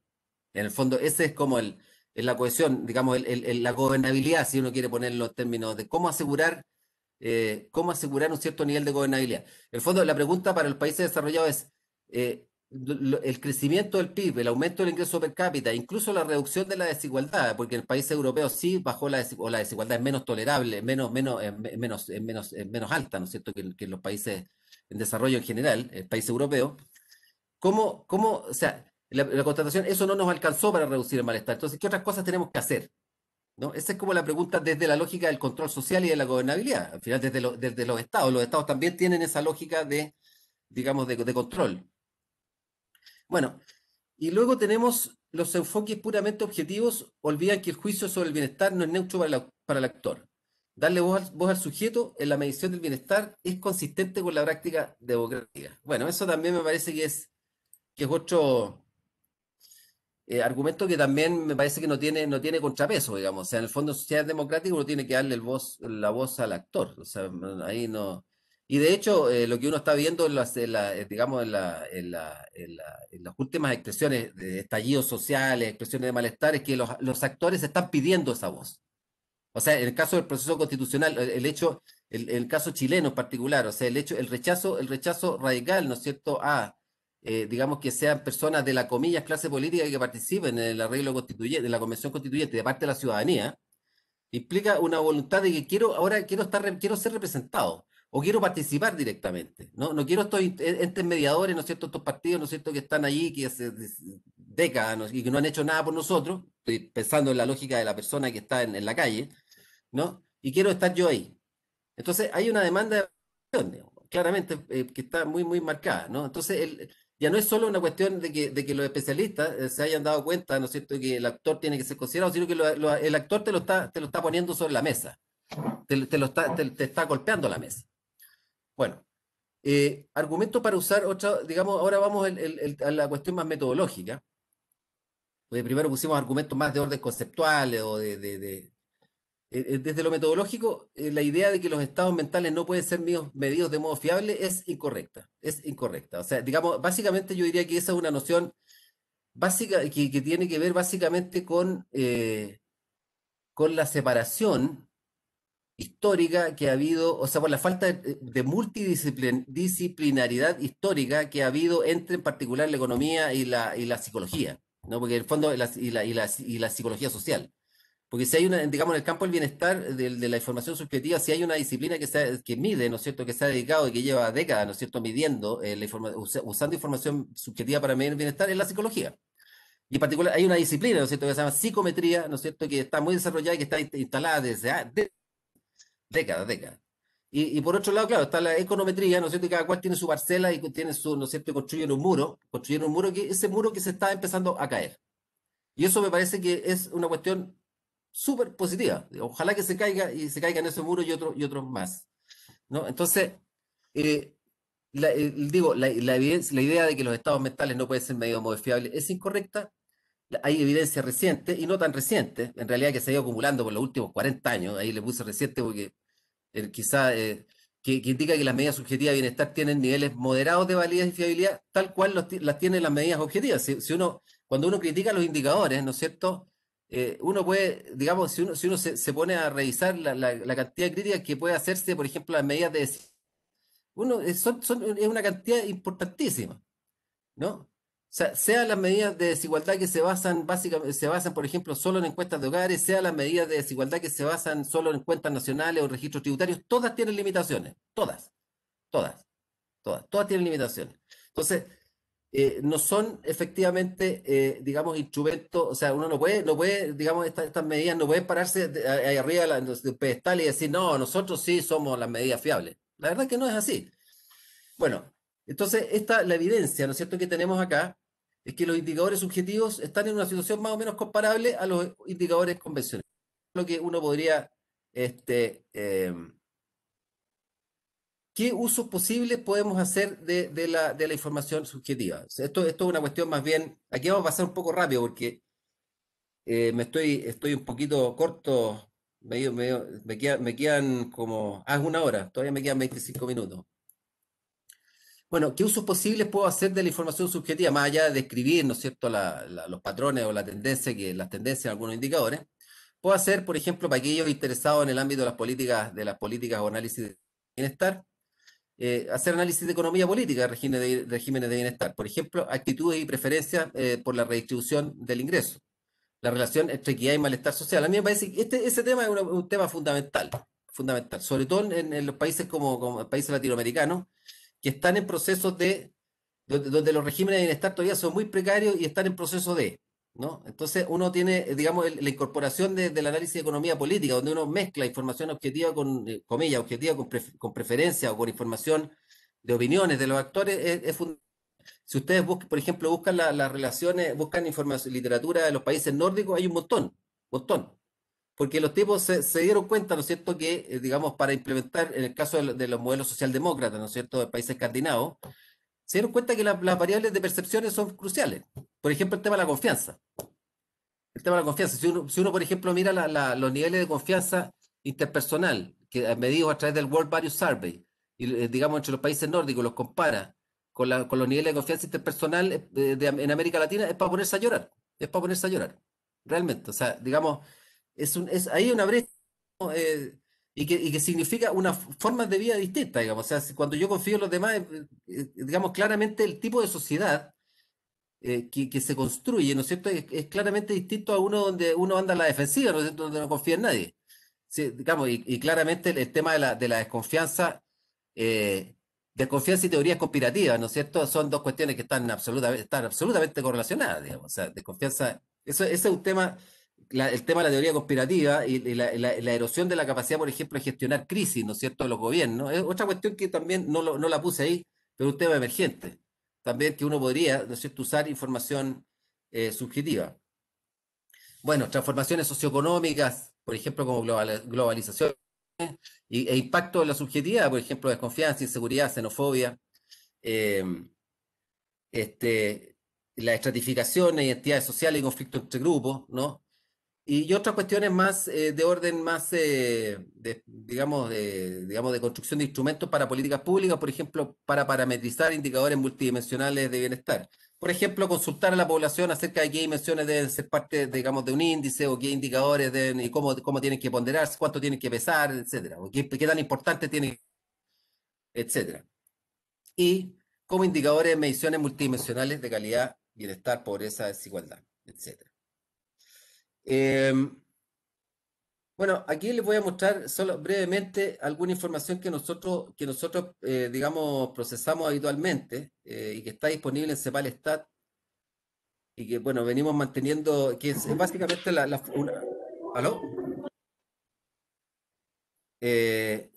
En el fondo, ese es como el, la cohesión, digamos, la gobernabilidad, si uno quiere ponerlo en términos de cómo asegurar, eh, cómo asegurar un cierto nivel de gobernabilidad. En el fondo, la pregunta para el país desarrollado es, eh, el crecimiento del PIB, el aumento del ingreso per cápita, incluso la reducción de la desigualdad, porque en el país europeo sí bajó la desigualdad es menos tolerable, menos, menos, menos, menos, menos alta, ¿no es cierto?, que, que en los países en desarrollo en general, el país europeo. ¿Cómo, cómo, o sea, la, constatación, eso no nos alcanzó para reducir el malestar. Entonces, ¿qué otras cosas tenemos que hacer? ¿No? Esa es como la pregunta desde la lógica del control social y de la gobernabilidad. Al final, desde, los estados. Los estados también tienen esa lógica de, digamos, de, control. Bueno, y luego tenemos los enfoques puramente objetivos, olvidan que el juicio sobre el bienestar no es neutro para el actor. Darle voz al, sujeto en la medición del bienestar es consistente con la práctica democrática. Bueno, eso también me parece que es, que es otro, eh, argumento que también me parece que no tiene, no tiene contrapeso, digamos. O sea, en el fondo, sociedad democrática uno tiene que darle el voz, la voz al actor. O sea, ahí no. Y de hecho, eh, lo que uno está viendo en las, eh, digamos, en, las últimas expresiones de estallidos sociales, expresiones de malestar, es que los, los, actores están pidiendo esa voz. O sea, en el caso del proceso constitucional, el, hecho, el, caso chileno en particular, o sea, el hecho, el rechazo, el rechazo radical, ¿no es cierto?, a eh, digamos que sean personas de la comillas clase política que participen en el arreglo constituyente, en la convención constituyente de parte de la ciudadanía, implica una voluntad de que quiero, ahora quiero estar, quiero ser representado, o quiero participar directamente, ¿no? No quiero estos entes mediadores, ¿no es cierto? Estos partidos, ¿no es cierto?, que están allí, que hace décadas y que no han hecho nada por nosotros, estoy pensando en la lógica de la persona que está en, la calle, ¿no? Y quiero estar yo ahí. Entonces, hay una demanda de claramente eh, que está muy, muy marcada, ¿no? Entonces, el, ya no es solo una cuestión de que, de que los especialistas eh, se hayan dado cuenta, ¿no es cierto?, que el actor tiene que ser considerado, sino que el actor te lo, está, te lo está poniendo sobre la mesa, te, lo está, te, está golpeando la mesa. Bueno, eh, argumento para usar otra, digamos, ahora vamos a la cuestión más metodológica. Pues primero pusimos argumentos más de orden conceptual o de, desde lo metodológico, eh, la idea de que los estados mentales no pueden ser medidos de modo fiable es incorrecta. Es incorrecta. O sea, digamos, básicamente yo diría que esa es una noción básica que, tiene que ver básicamente con, con la separación histórica que ha habido, o sea, por la falta de, multidisciplinaridad histórica que ha habido entre en particular la economía y la, psicología, ¿no? Porque en el fondo y la psicología social. Porque si hay una, digamos, en el campo del bienestar, de, la información subjetiva, si hay una disciplina que, se, que mide, ¿no es cierto?, que se ha dedicado y que lleva décadas, ¿no es cierto?, midiendo, eh, la usando información subjetiva para medir el bienestar, es la psicología. Y en particular, hay una disciplina, ¿no es cierto?, que se llama psicometría, ¿no es cierto?, que está muy desarrollada y que está instalada desde décadas, décadas. Y, y, por otro lado, claro, está la econometría, ¿no es cierto? Y cada cual tiene su parcela y tiene su, ¿no es cierto? Construyen un muro, construyen un muro que ese muro que se está empezando a caer. Y eso me parece que es una cuestión súper positiva. Ojalá que se caiga y se caiga en ese muro y otros y otros más. ¿no? Entonces, eh, la, digo, la, la, evidencia, la idea de que los estados mentales no pueden ser medidos muy fiables es incorrecta. Hay evidencia reciente y no tan reciente, en realidad que se ha ido acumulando por los últimos 40 años. Ahí le puse reciente porque eh, quizá eh, que, indica que las medidas subjetivas de bienestar tienen niveles moderados de validez y fiabilidad, tal cual las tienen las medidas objetivas. Si, si, uno, cuando uno critica los indicadores, ¿no es cierto? Eh, uno puede, digamos, si uno, si uno se, pone a revisar la, cantidad de críticas que puede hacerse, por ejemplo, las medidas de... Uno, son, es una cantidad importantísima, ¿no? O sea, sea las medidas de desigualdad que se basan básicamente, se basan, por ejemplo, solo en encuestas de hogares, sea las medidas de desigualdad que se basan solo en cuentas nacionales o registros tributarios, todas tienen limitaciones, todas, todas, todas, todas tienen limitaciones. Entonces, eh, no son efectivamente, eh, digamos, instrumentos, o sea, uno no puede, no puede, digamos, estas, medidas no pueden pararse ahí arriba del pedestal y decir, no, nosotros sí somos las medidas fiables. La verdad que no es así. Bueno, entonces, esta, la evidencia, ¿no es cierto?, que tenemos acá es que los indicadores subjetivos están en una situación más o menos comparable a los indicadores convencionales. Lo que uno podría este, em, ¿qué usos posibles podemos hacer de, la, información subjetiva? Esto, esto es una cuestión más bien, aquí vamos a pasar un poco rápido porque eh, me estoy, estoy un poquito corto, medio, me, me quedan como, ah, una hora, todavía me quedan 25 minutos. Bueno, ¿qué usos posibles puedo hacer de la información subjetiva? Más allá de describir, ¿no es cierto?, los patrones o la tendencia, que las tendencias en algunos indicadores. Puedo hacer, por ejemplo, para aquellos interesados en el ámbito de las políticas, de las políticas o análisis de bienestar, eh, hacer análisis de economía política, regímenes de, regímenes de bienestar. Por ejemplo, actitudes y preferencias eh, por la redistribución del ingreso. La relación entre equidad y malestar social. A mí me parece que este, ese tema es un, tema fundamental, fundamental, sobre todo en, los países como, como países latinoamericanos, que están en procesos de, donde, los regímenes de bienestar todavía son muy precarios y están en proceso de, ¿no? Entonces uno tiene, digamos, la incorporación del análisis de economía política, donde uno mezcla información objetiva con, eh, comillas, objetiva con, con, preferencia o con información de opiniones de los actores, es, fundamental. Si ustedes buscan, por ejemplo, buscan las relaciones, buscan información, literatura de los países nórdicos, hay un montón, montón porque los tipos se, dieron cuenta, ¿no es cierto?, que, eh, digamos, para implementar, en el caso de, los modelos socialdemócratas, ¿no es cierto?, de países escandinavos, se dieron cuenta que las variables de percepciones son cruciales. Por ejemplo, el tema de la confianza. El tema de la confianza. Si uno, si uno por ejemplo, mira los niveles de confianza interpersonal, que medidos a través del World Value Survey, y eh, digamos, entre los países nórdicos, los compara con, los niveles de confianza interpersonal eh, en América Latina, es para ponerse a llorar. Es para ponerse a llorar. Realmente. O sea, digamos es, ahí una brecha eh, y, que, y, que, significa una forma de vida distinta, digamos. O sea, cuando yo confío en los demás, eh, eh, digamos, claramente el tipo de sociedad que, que, se construye, ¿no es cierto?, es, claramente distinto a uno donde uno anda a la defensiva, ¿no es cierto?, donde no confía en nadie. digamos, y, claramente el, tema de la, de la desconfianza, desconfianza y teorías conspirativas, ¿no es cierto?, son dos cuestiones que están absolutamente, están absolutamente correlacionadas, digamos. O sea, desconfianza, eso, ese es un tema el tema de la teoría conspirativa y, la, erosión de la capacidad, por ejemplo, de gestionar crisis, ¿no es cierto?, de los gobiernos. Es otra cuestión que también no, la puse ahí, pero un tema emergente. También que uno podría, ¿no es cierto?, usar información eh, subjetiva. Bueno, transformaciones socioeconómicas, por ejemplo, como globalización e impacto en la subjetividad, por ejemplo, desconfianza, inseguridad, xenofobia, eh, este, la estratificación, identidades sociales y conflicto entre grupos, ¿no? Y, otras cuestiones más eh, de orden más, eh, digamos, de, digamos, de construcción de instrumentos para políticas públicas, por ejemplo, para parametrizar indicadores multidimensionales de bienestar. Por ejemplo, consultar a la población acerca de qué dimensiones deben ser parte, digamos, de un índice o qué indicadores deben y cómo, cómo tienen que ponderarse, cuánto tienen que pesar, etcétera, o qué, qué tan importante tienen, etcétera. Y como indicadores de mediciones multidimensionales de calidad, bienestar, pobreza, desigualdad, etcétera. Em, bueno, aquí les voy a mostrar solo brevemente alguna información que nosotros, que nosotros eh, digamos, procesamos habitualmente eh, y que está disponible en Cepalestat y que, bueno, venimos manteniendo, que es, básicamente la... una, ¿Aló? Eh,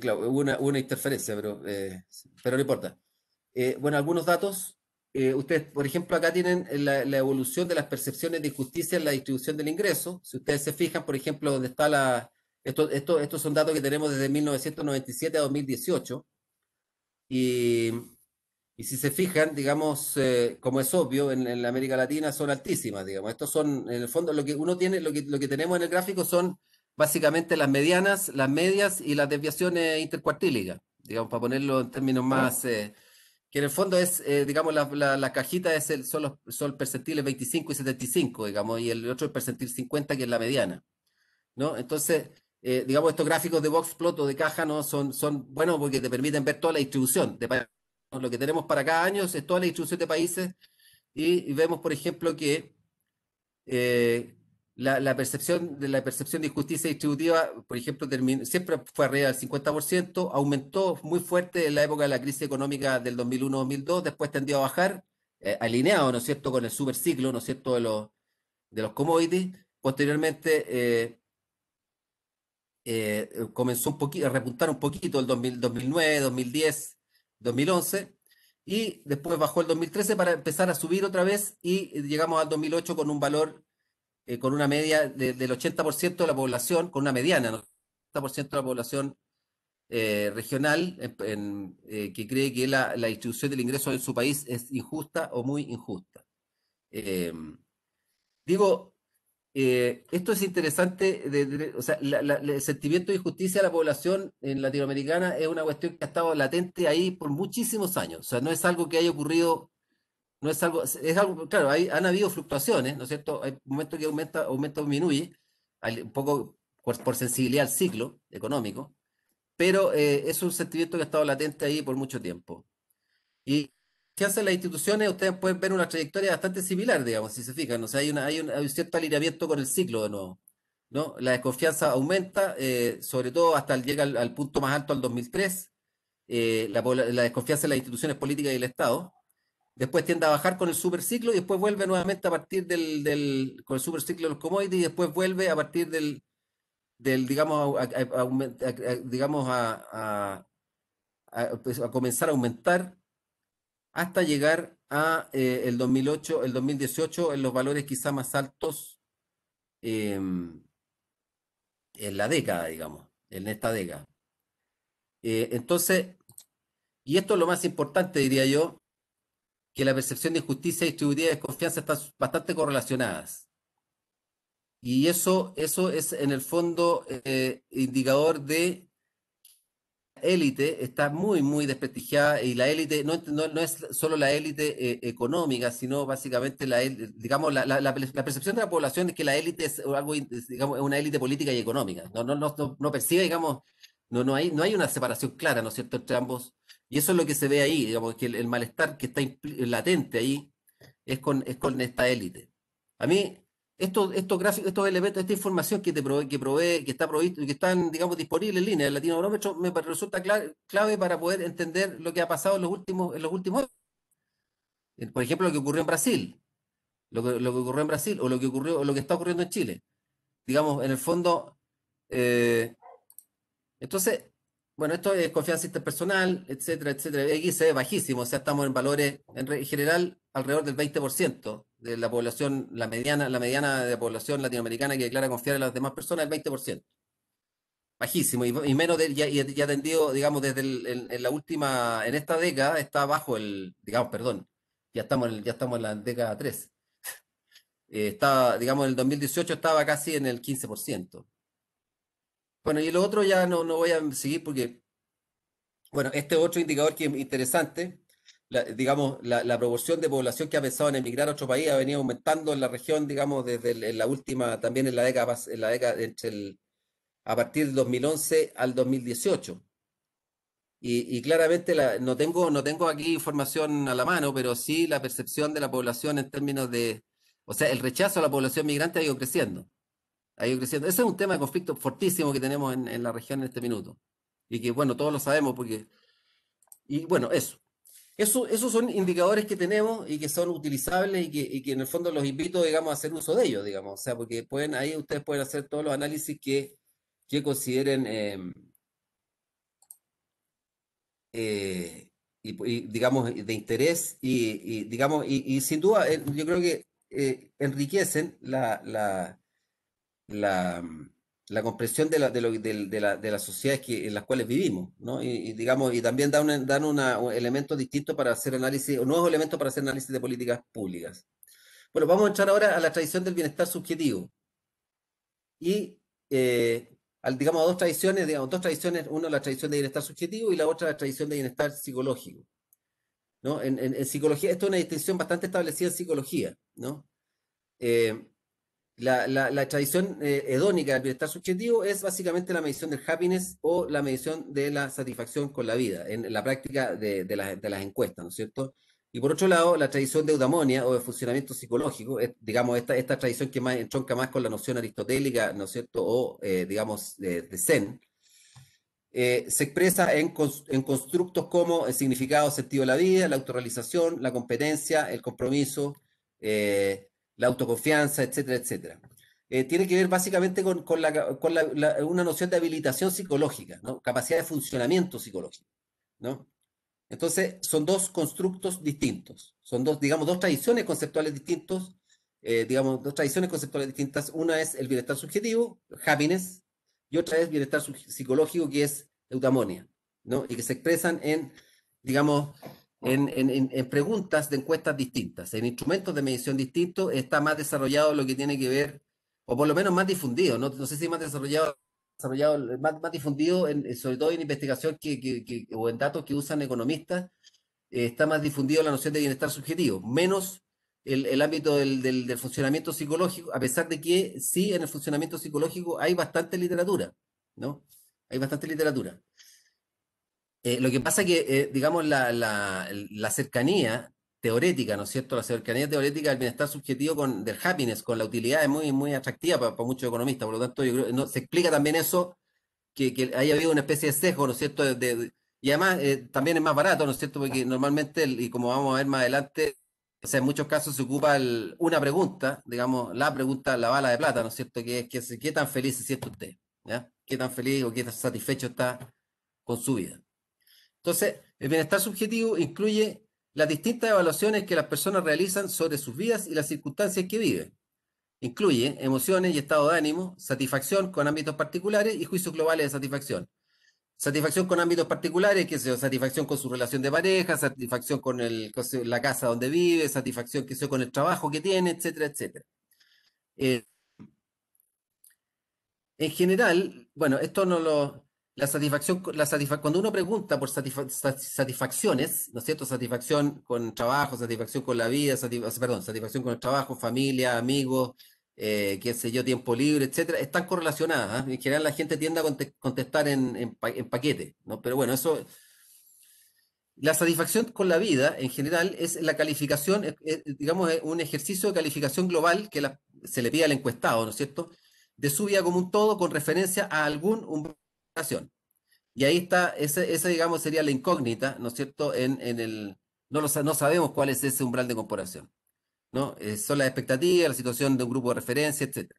claro, hubo una, una, interferencia, pero, pero no importa. bueno, algunos datos eh, ustedes, por ejemplo, acá tienen la, evolución de las percepciones de injusticia en la distribución del ingreso. Si ustedes se fijan, por ejemplo, donde está la... Esto, esto, estos son datos que tenemos desde 1997 a 2018. Y, y si se fijan, digamos, eh, como es obvio, en, la América Latina son altísimas, digamos. Estos son, en el fondo, lo que uno tiene, lo que, lo que tenemos en el gráfico son básicamente las medianas, las medias y las desviaciones intercuartílicas, digamos, para ponerlo en términos más... Eh, que en el fondo es, eh, digamos, la, la, cajita es el, son, los, son percentiles 25 y 75, digamos, y el otro es percentil 50, que es la mediana, ¿no? Entonces, eh, digamos, estos gráficos de box plot o de caja, ¿no? Son, son buenos porque te permiten ver toda la distribución de Lo que tenemos para cada año es toda la distribución de países y, vemos, por ejemplo, que eh, la, percepción de la percepción de injusticia distributiva, por ejemplo, siempre fue arriba del 50%, aumentó muy fuerte en la época de la crisis económica del 2001-2002, después tendió a bajar, eh, alineado, ¿no es cierto?, con el superciclo, ¿no es cierto?, de los, de los commodities. Posteriormente eh, eh, comenzó un poquito, a repuntar un poquito el 2009, 2010, 2011, y después bajó el 2013 para empezar a subir otra vez y llegamos al 2008 con un valor eh, con una media del 80% de la población, con una mediana, ¿no? 80% de la población eh, regional eh, que cree que la, distribución del ingreso en su país es injusta o muy injusta. Em, digo, esto es interesante, o sea, el sentimiento de injusticia de la población en latinoamericana es una cuestión que ha estado latente ahí por muchísimos años, o sea, no es algo que haya ocurrido, no es algo, es algo, claro, hay, han habido fluctuaciones, ¿no es cierto? Hay momentos que aumenta, aumenta disminuye, un poco por, sensibilidad al ciclo económico, pero eh, es un sentimiento que ha estado latente ahí por mucho tiempo. Y si hacen las instituciones, ustedes pueden ver una trayectoria bastante similar, digamos, si se fijan. O sea, hay, una, hay, un, cierto alineamiento con el ciclo de nuevo. ¿no? La desconfianza aumenta, eh, sobre todo hasta llega al, punto más alto al 2003. Eh, la, desconfianza en las instituciones políticas y el Estado. Después tiende a bajar con el superciclo y después vuelve nuevamente a partir del, del con el superciclo de los commodities y después vuelve a partir del, del digamos, a, digamos a, pues, a comenzar a aumentar hasta llegar a eh, el 2008, el 2018 en los valores quizá más altos em, en la década, digamos, en esta década. Eh, entonces, y esto es lo más importante, diría yo, que la percepción de injusticia distributiva y desconfianza están bastante correlacionadas. Y eso, eso es en el fondo eh, indicador de élite está muy, muy desprestigiada y la élite no, no, es solo la élite eh, económica, sino básicamente la, digamos, la, la, percepción de la población es que la élite es algo, digamos, una élite política y económica. No, no, no, no, percibe, digamos, no, no, hay, no hay una separación clara, ¿no es cierto?, entre ambos. Y eso es lo que se ve ahí, digamos, que el, malestar que está latente ahí es con, es con esta élite. A mí, estos, estos gráficos, estos elementos, esta información que te provee, que provee, que está provisto, que están, digamos, disponibles en línea, el latinobarómetro, me resulta clave, para poder entender lo que ha pasado en los últimos, en los últimos años. Por ejemplo, lo que ocurrió en Brasil, lo que, lo que ocurrió en Brasil, o lo que ocurrió, o lo que está ocurriendo en Chile. Digamos, en el fondo, eh, entonces, bueno, esto es confianza interpersonal, etcétera, etcétera. X es bajísimo, o sea, estamos en valores en general alrededor del 20% de la población, la mediana, la mediana de la población latinoamericana que declara confiar en las demás personas, el 20%. Bajísimo, y, menos de, ya, ya tendido, digamos, desde en, la última, en esta década está bajo el, digamos, perdón, ya estamos en, ya estamos en la década 3. [laughs] Eh, está, digamos, en el 2018 estaba casi en el 15%. Bueno, y lo otro ya no, no voy a seguir porque, bueno, este otro indicador que es interesante, digamos, la, proporción de población que ha pensado en emigrar a otro país ha venido aumentando en la región, digamos, desde la última, también en la década, en la década entre el, a partir del 2011 al 2018. Y, y claramente la, no, tengo, no tengo aquí información a la mano, pero sí la percepción de la población en términos de, o sea, el rechazo a la población migrante ha ido creciendo ha creciendo. Ese es un tema de conflicto fortísimo que tenemos en, la región en este minuto. Y que, bueno, todos lo sabemos porque... Y bueno, eso. Eso, esos son indicadores que tenemos y que son utilizables y que, y que, en el fondo los invito, digamos, a hacer uso de ellos, digamos. O sea, porque pueden, ahí ustedes pueden hacer todos los análisis que, que consideren, em, eh, y, digamos, de interés y, digamos, y, sin duda, eh, yo creo que eh, enriquecen la, la, la comprensión de, la, de, lo, de, la, de las sociedades que, en las cuales vivimos, ¿no? Y, digamos, y también dan, un, dan una, elementos distintos para hacer análisis, o nuevos elementos para hacer análisis de políticas públicas. Bueno, vamos a entrar ahora a la tradición del bienestar subjetivo. Y, eh, al, digamos, a dos tradiciones, digamos, dos tradiciones, una la tradición de bienestar subjetivo y la otra la tradición de bienestar psicológico. ¿no? En, en, psicología, esto es una distinción bastante establecida en psicología, ¿no? Eh, la, tradición eh, hedónica del bienestar subjetivo es básicamente la medición del happiness o la medición de la satisfacción con la vida, en, la práctica de, las encuestas, ¿no es cierto? Y por otro lado, la tradición de eudamonia o de funcionamiento psicológico, digamos, esta, tradición que más entronca más con la noción aristotélica, ¿no es cierto? O, eh, digamos, de, Zen, eh, se expresa en, en, constructos como el significado, sentido de la vida, la autorrealización, la competencia, el compromiso, la autoconfianza, etcétera, etcétera. Eh, tiene que ver básicamente con, una noción de habilitación psicológica, ¿no? capacidad de funcionamiento psicológico. ¿no? Entonces, son dos constructos distintos, son dos, digamos, dos tradiciones conceptuales distintos, eh, digamos, dos tradiciones conceptuales distintas. Una es el bienestar subjetivo, happiness, y otra es bienestar psicológico, que es eudamonia, ¿no? y que se expresan en, digamos, en, preguntas de encuestas distintas, en instrumentos de medición distintos, está más desarrollado lo que tiene que ver o por lo menos más difundido, no, no sé si más desarrollado, desarrollado más, más difundido, en, sobre todo en investigación que, que, que, o en datos que usan economistas, eh, está más difundido la noción de bienestar subjetivo, menos el, el ámbito del, del, del, funcionamiento psicológico, a pesar de que sí en el funcionamiento psicológico hay bastante literatura, ¿no? Hay bastante literatura. Eh, lo que pasa es que, eh, digamos, la, la, cercanía teorética, ¿no es cierto? La cercanía teorética del bienestar subjetivo con, del happiness, con la utilidad, es muy, muy atractiva para, muchos economistas. Por lo tanto, yo creo, no, se explica también eso, que, que haya habido una especie de sesgo, ¿no es cierto? Y además, eh, también es más barato, ¿no es cierto? Porque normalmente, y como vamos a ver más adelante, o sea, en muchos casos se ocupa una pregunta, digamos, la pregunta, la bala de plata, ¿no es cierto? Que es, que, ¿qué tan feliz se siente usted? ¿Qué tan feliz o qué tan satisfecho está con su vida? Entonces, el bienestar subjetivo incluye las distintas evaluaciones que las personas realizan sobre sus vidas y las circunstancias que viven. Incluye emociones y estado de ánimo, satisfacción con ámbitos particulares y juicios globales de satisfacción. Satisfacción con ámbitos particulares, que sea satisfacción con su relación de pareja, satisfacción con, la casa donde vive, satisfacción que sea con el trabajo que tiene, etcétera, etcétera. Eh, en general, bueno, esto no lo, la satisfacción, la satisfa cuando uno pregunta por satisfa satisfacciones, ¿no es cierto? Satisfacción con trabajo, satisfacción con la vida, perdón, satisfacción con el trabajo, familia, amigos, eh, qué sé yo, tiempo libre, etcétera, están correlacionadas. ¿eh? En general la gente tiende a contestar en, en, paquete, ¿no? Pero bueno, eso... La satisfacción con la vida, en general, es la calificación, digamos, es un ejercicio de calificación global que se le pide al encuestado, ¿no es cierto? De su vida como un todo con referencia a algún y ahí está, ese, digamos, sería la incógnita, ¿no es cierto? En, en el, no, lo, no sabemos cuál es ese umbral de comparación, ¿no? Eh, son las expectativas, la situación de un grupo de referencia, etc.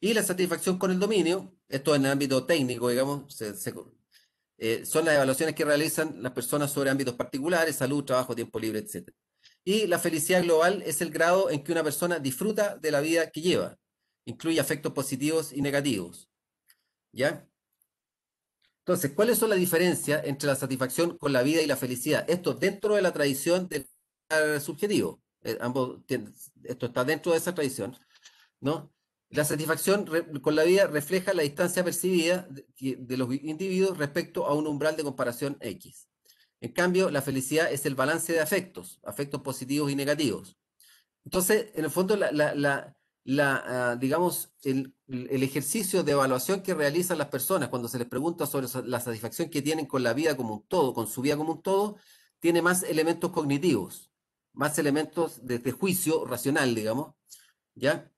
Y la satisfacción con el dominio, esto en el ámbito técnico, digamos, eh, son las evaluaciones que realizan las personas sobre ámbitos particulares, salud, trabajo, tiempo libre, etc. Y la felicidad global es el grado en que una persona disfruta de la vida que lleva. Incluye afectos positivos y negativos. ¿Ya? Entonces, ¿cuáles son las diferencias entre la satisfacción con la vida y la felicidad? Esto dentro de la tradición del subjetivo. Eh, ambos, esto está dentro de esa tradición, ¿no? La satisfacción con la vida refleja la distancia percibida de, de, los individuos respecto a un umbral de comparación X. En cambio, la felicidad es el balance de afectos, afectos positivos y negativos. Entonces, en el fondo, la, la, la, la, uh, digamos, el, ejercicio de evaluación que realizan las personas cuando se les pregunta sobre la satisfacción que tienen con la vida como un todo, con su vida como un todo, tiene más elementos cognitivos, más elementos de, juicio racional, digamos, ¿ya?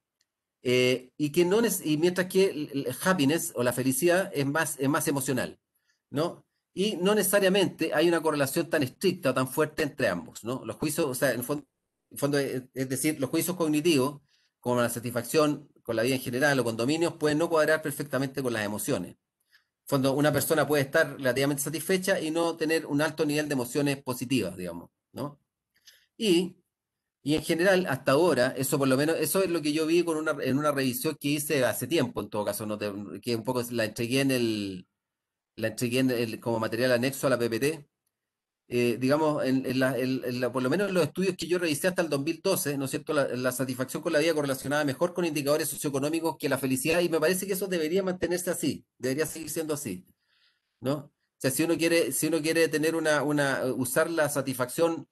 Eh, y que no es, y mientras que happiness o la felicidad es más, es más emocional, ¿no? Y no necesariamente hay una correlación tan estricta o tan fuerte entre ambos, ¿no? Los juicios, o sea, en fondo, en el fondo es, es decir, los juicios cognitivos como la satisfacción con la vida en general o con dominios, pueden no cuadrar perfectamente con las emociones. Cuando una persona puede estar relativamente satisfecha y no tener un alto nivel de emociones positivas, digamos, ¿no? Y, y en general, hasta ahora, eso por lo menos, eso es lo que yo vi con una, en una revisión que hice hace tiempo, en todo caso, ¿no? que un poco la entregué en el, la entregué como material anexo a la PPT, eh, digamos, en, la, por lo menos en los estudios que yo revisé hasta el 2012, ¿no es cierto? La, satisfacción con la vida correlacionada mejor con indicadores socioeconómicos que la felicidad, y me parece que eso debería mantenerse así, debería seguir siendo así, ¿no? O sea, si uno quiere, si uno quiere tener una, una, usar la satisfacción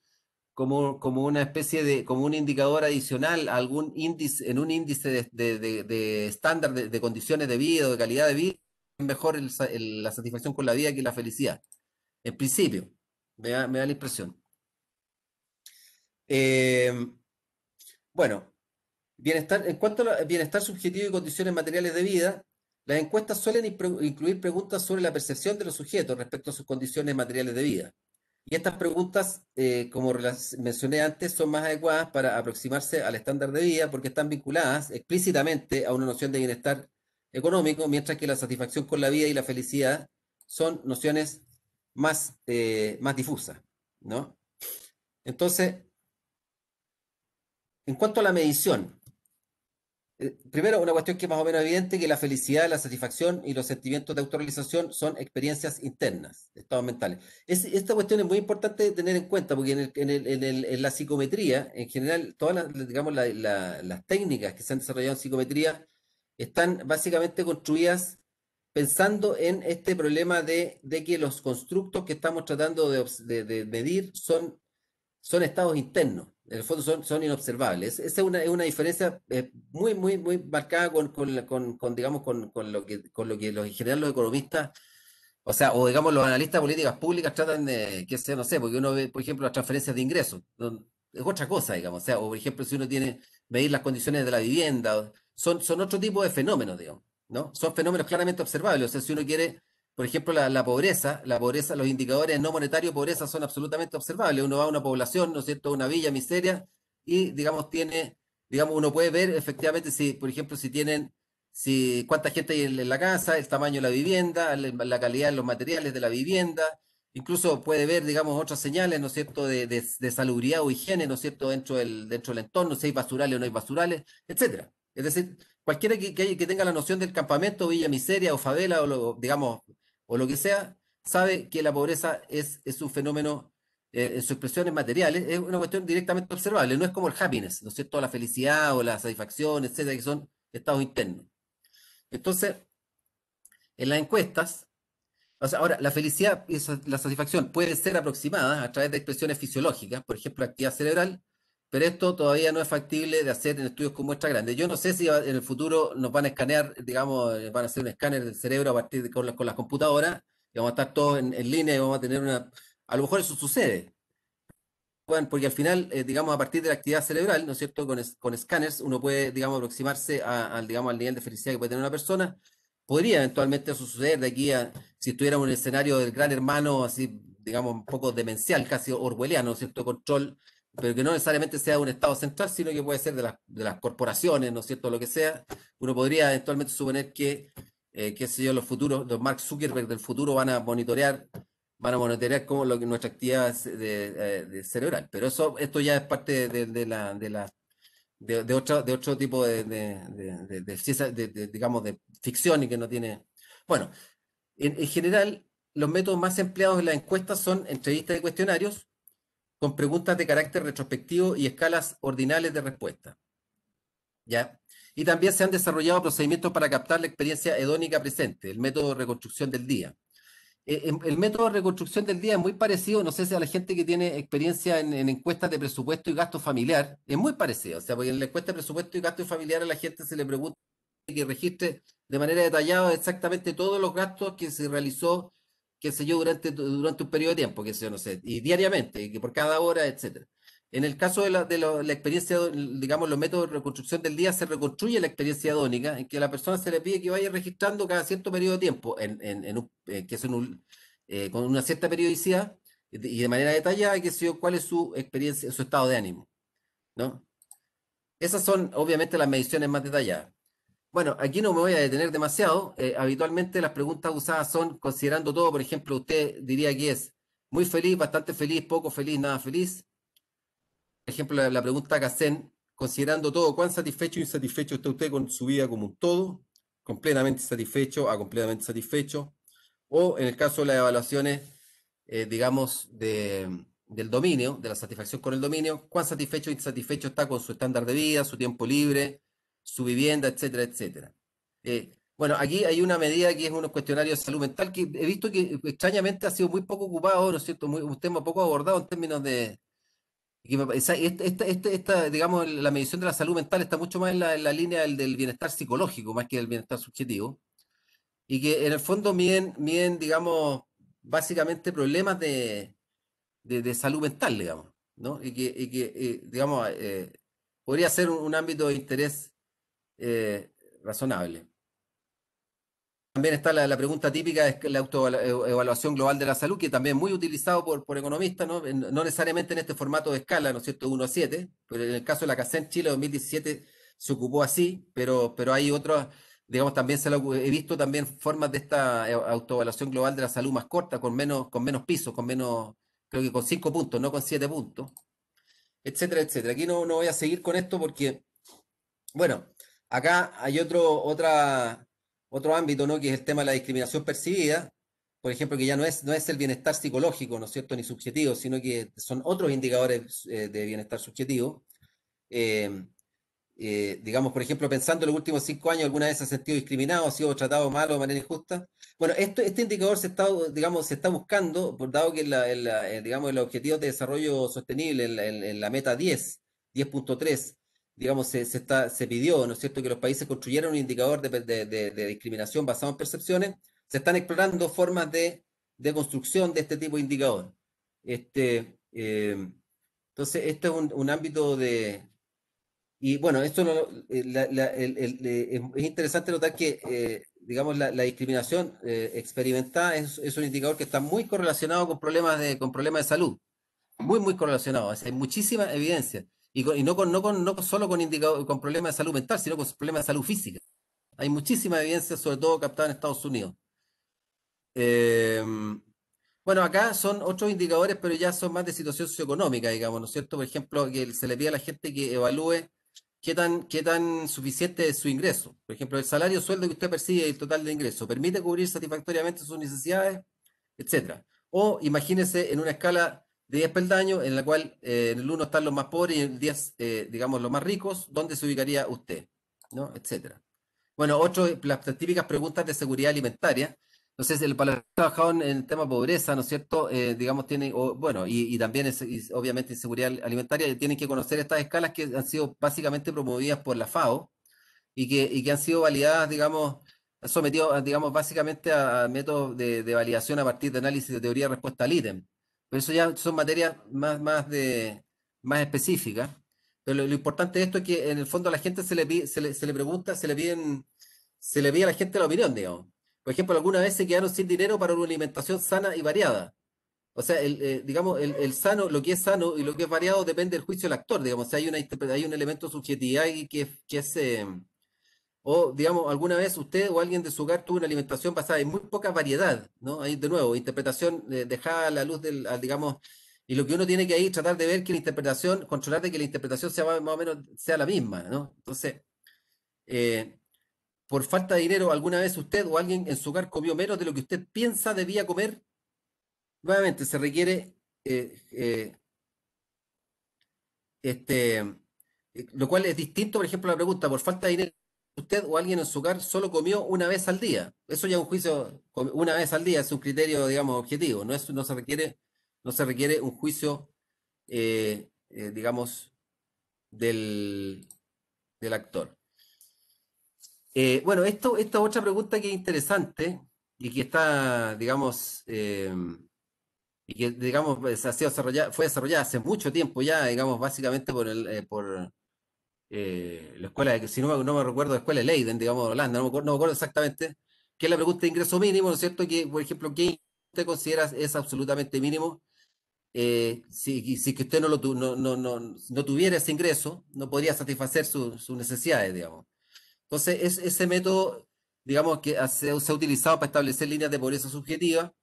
como, como una especie de, como un indicador adicional algún índice, en un índice de, de, de, de estándar de, de, condiciones de vida o de calidad de vida, es mejor la satisfacción con la vida que la felicidad, en principio. Me da, la impresión. Eh, bueno, bienestar, en cuanto a bienestar subjetivo y condiciones materiales de vida, las encuestas suelen incluir preguntas sobre la percepción de los sujetos respecto a sus condiciones materiales de vida. Y estas preguntas, eh, como mencioné antes, son más adecuadas para aproximarse al estándar de vida porque están vinculadas explícitamente a una noción de bienestar económico, mientras que la satisfacción con la vida y la felicidad son nociones más, eh, más difusa, ¿no? Entonces, en cuanto a la medición, eh, primero una cuestión que es más o menos evidente, que la felicidad, la satisfacción y los sentimientos de autorrealización son experiencias internas, estados mentales. Es, esta cuestión es muy importante tener en cuenta, porque en, la psicometría, en general, todas las, digamos, la, la, las técnicas que se han desarrollado en psicometría están básicamente construidas pensando en este problema de, que los constructos que estamos tratando de, medir son, son estados internos. En el fondo son, son inobservables. Esa es una, es una diferencia eh, muy, muy, muy marcada con, con, digamos, con, lo que, con lo que los, en general los economistas, o sea, o digamos los analistas de políticas públicas tratan de, que sea, no sé, porque uno ve, por ejemplo, las transferencias de ingresos. Es otra cosa, digamos. O sea, o por ejemplo, si uno tiene medir las condiciones de la vivienda, son, son otro tipo de fenómenos, digamos. ¿No? Son fenómenos claramente observables. O sea, si uno quiere, por ejemplo, la, pobreza, la pobreza, los indicadores no monetarios de pobreza son absolutamente observables. Uno va a una población, ¿no es cierto?, una villa, miseria, y, digamos, tiene, digamos, uno puede ver efectivamente si, por ejemplo, si tienen, si cuánta gente hay en, la casa, el tamaño de la vivienda, la, calidad de los materiales de la vivienda, incluso puede ver, digamos, otras señales, ¿no es cierto?, de, de, salubridad o higiene, ¿no es cierto?, dentro del, dentro del entorno, si hay basurales o no hay basurales, etcétera. Es decir, cualquiera que, que, tenga la noción del campamento, villa miseria o favela o lo, digamos, o lo que sea, sabe que la pobreza es, es un fenómeno eh, en sus expresiones materiales, es una cuestión directamente observable, no es como el happiness, ¿no es cierto? La felicidad o la satisfacción, etcétera, que son estados internos. Entonces, en las encuestas, o sea, ahora, la felicidad y la satisfacción puede ser aproximada a través de expresiones fisiológicas, por ejemplo, actividad cerebral, pero esto todavía no es factible de hacer en estudios con muestra grande. Yo no sé si en el futuro nos van a escanear, digamos, eh, van a hacer un escáner del cerebro a partir de con, las computadoras, y vamos a estar todos en, línea y vamos a tener una... A lo mejor eso sucede. Bueno, porque al final, eh, digamos, a partir de la actividad cerebral, ¿no es cierto? Con, con escáneres uno puede, digamos, aproximarse al, digamos, al nivel de felicidad que puede tener una persona. Podría eventualmente eso suceder de aquí a, si estuviéramos en un escenario del gran hermano, así, digamos, un poco demencial, casi orwelliano, ¿no es cierto? Control pero que no necesariamente sea un Estado central, sino que puede ser de, de las corporaciones, ¿no es cierto?, lo que sea. Uno podría eventualmente suponer que, eh, qué sé yo, los futuros, los Mark Zuckerberg del futuro van a monitorear, van a monitorear cómo lo que nuestra actividad de, de, cerebral. Pero eso, esto ya es parte de, la, de la de, otro, de otro tipo de, de, digamos, de ficción y que no tiene... Bueno, en, en general, los métodos más empleados en las encuestas son entrevistas y cuestionarios, con preguntas de carácter retrospectivo y escalas ordinales de respuesta. ¿Ya? Y también se han desarrollado procedimientos para captar la experiencia hedónica presente, el método de reconstrucción del día. Eh, em, el método de reconstrucción del día es muy parecido, no sé si a la gente que tiene experiencia en, encuestas de presupuesto y gasto familiar, es muy parecido. O sea, porque en la encuesta de presupuesto y gasto familiar a la gente se le pregunta que registre de manera detallada exactamente todos los gastos que se realizó qué sé yo, durante, durante un periodo de tiempo, qué sé yo, no sé, y diariamente, por cada hora, etcétera. En el caso de la, de la, experiencia, digamos, los métodos de reconstrucción del día, se reconstruye la experiencia adónica, en que a la persona se le pide que vaya registrando cada cierto periodo de tiempo, en, en, en un, eh, que es un, eh, con una cierta periodicidad y de manera detallada, que sé cuál es su experiencia, su estado de ánimo, ¿no? Esas son, obviamente, las mediciones más detalladas. Bueno, aquí no me voy a detener demasiado. Eh, habitualmente las preguntas usadas son considerando todo. Por ejemplo, usted diría que es muy feliz, bastante feliz, poco feliz, nada feliz. Por ejemplo, la, pregunta que hacen, considerando todo, ¿cuán satisfecho o insatisfecho está usted con su vida como un todo? Completamente satisfecho a completamente satisfecho. O en el caso de las evaluaciones, eh, digamos, de, del dominio, de la satisfacción con el dominio, ¿cuán satisfecho o insatisfecho está con su estándar de vida, su tiempo libre? Su vivienda, etcétera, etcétera. Eh, bueno, aquí hay una medida que es unos cuestionarios de salud mental que he visto que extrañamente ha sido muy poco ocupado, ¿no es cierto? Muy, un tema poco abordado en términos de... Esta, digamos, la medición de la salud mental está mucho más en la, línea del, bienestar psicológico, más que del bienestar subjetivo. Y que en el fondo miden, miden digamos, básicamente problemas de, de, salud mental, digamos, ¿no? Y que, y que eh, digamos, eh, podría ser un ámbito de interés eh, razonable. También está la, pregunta típica, es la autoevaluación global de la salud, que también es muy utilizado por, por economistas, ¿no? no necesariamente en este formato de escala, ¿no es cierto?, 1 a 7, pero en el caso de la CACEN Chile 2017 se ocupó así, pero, pero hay otros, digamos, también se lo, he visto también formas de esta autoevaluación global de la salud más corta, con menos, con menos pisos, con menos, creo que con 5 puntos, no con 7 puntos, etcétera, etcétera. Aquí no, no voy a seguir con esto porque, bueno, Acá hay otro, otra, otro ámbito, ¿no? Que es el tema de la discriminación percibida, por ejemplo, que ya no es, no es el bienestar psicológico, ¿no es cierto?, ni subjetivo, sino que son otros indicadores eh, de bienestar subjetivo. Eh, eh, digamos, por ejemplo, pensando en los últimos cinco años, alguna vez se ha sentido discriminado, ha sido tratado mal o de manera injusta. Bueno, esto, este indicador se está, digamos, se está buscando, por dado que la, eh, digamos, el objetivo de desarrollo sostenible en la, meta 10, 10.3, digamos, se, se, está, se pidió, ¿no es cierto?, que los países construyeran un indicador de, de, discriminación basado en percepciones, se están explorando formas de, construcción de este tipo de indicador. Este, eh, entonces, este es un, un ámbito de, y bueno, esto es interesante notar que, eh, digamos, la, discriminación eh, experimentada es, un indicador que está muy correlacionado con problemas de, con problemas de salud. Muy, muy correlacionado. hay muchísima evidencia. Y, no, con, no, con, no solo con, problemas de salud mental, sino con problemas de salud física. Hay muchísima evidencia, sobre todo captada en Estados Unidos. Em, bueno, acá son otros indicadores, pero ya son más de situación socioeconómica, digamos, ¿no es cierto? Por ejemplo, que se le pide a la gente que evalúe qué tan, qué tan suficiente es su ingreso. Por ejemplo, el salario sueldo que usted percibe y el total de ingreso, ¿permite cubrir satisfactoriamente sus necesidades? Etcétera. O imagínese en una escala 10 peldaños en la cual eh, en el 1 están los más pobres y en el 10, eh, digamos, los más ricos, ¿dónde se ubicaría usted? ¿No? Etcétera. Bueno, otro, las típicas preguntas de seguridad alimentaria entonces, el para trabajado en el tema pobreza, ¿no es cierto? Eh, digamos, tiene, bueno, y, también es, obviamente inseguridad alimentaria, tienen que conocer estas escalas que han sido básicamente promovidas por la FAO y que, y que han sido validadas, digamos, sometidos, digamos, básicamente a, métodos de, validación a partir de análisis de teoría de respuesta al ítem. Pero eso ya son materias más, más, de, más específicas. Pero lo, importante de esto es que en el fondo a la gente se le, se le, se le pregunta, se le piden, se le pide a la gente la opinión, digamos. Por ejemplo, alguna vez se quedaron sin dinero para una alimentación sana y variada. O sea, el, eh, digamos, el, sano, lo que es sano y lo que es variado depende del juicio del actor, digamos. O sea, hay, una, hay un elemento de subjetividad que, que es... Eh, o, digamos, alguna vez usted o alguien de su hogar tuvo una alimentación basada en muy poca variedad, ¿no? Ahí, de nuevo, interpretación eh, dejada a la luz del, digamos, y lo que uno tiene que ahí tratar de ver que la interpretación, controlar de que la interpretación sea más, o menos sea la misma, ¿no? Entonces, eh, por falta de dinero, alguna vez usted o alguien en su hogar comió menos de lo que usted piensa debía comer, nuevamente se requiere eh, eh, este, lo cual es distinto, por ejemplo, a la pregunta, por falta de dinero, usted o alguien en su hogar solo comió una vez al día. Eso ya es un juicio, una vez al día es un criterio, digamos, objetivo. No, es, no, se, requiere, no se requiere un juicio, digamos, del, del actor. Eh, bueno, esto, esta otra pregunta que es interesante y que está, digamos, eh, y que, digamos, ha sido desarrollada, fue desarrollada hace mucho tiempo ya, digamos, básicamente por, el, eh, la escuela, si no, no me recuerdo, la escuela de Leiden, digamos, de Holanda, no me, acuerdo, no me acuerdo exactamente, que es la pregunta de ingreso mínimo, ¿no es cierto? Que, por ejemplo, ¿qué usted considera es absolutamente mínimo? si, si que usted no, lo no, no, no, tuviera ese ingreso, no podría satisfacer sus necesidades, digamos. Entonces, es, ese método, digamos, que se, ha utilizado para establecer líneas de pobreza subjetiva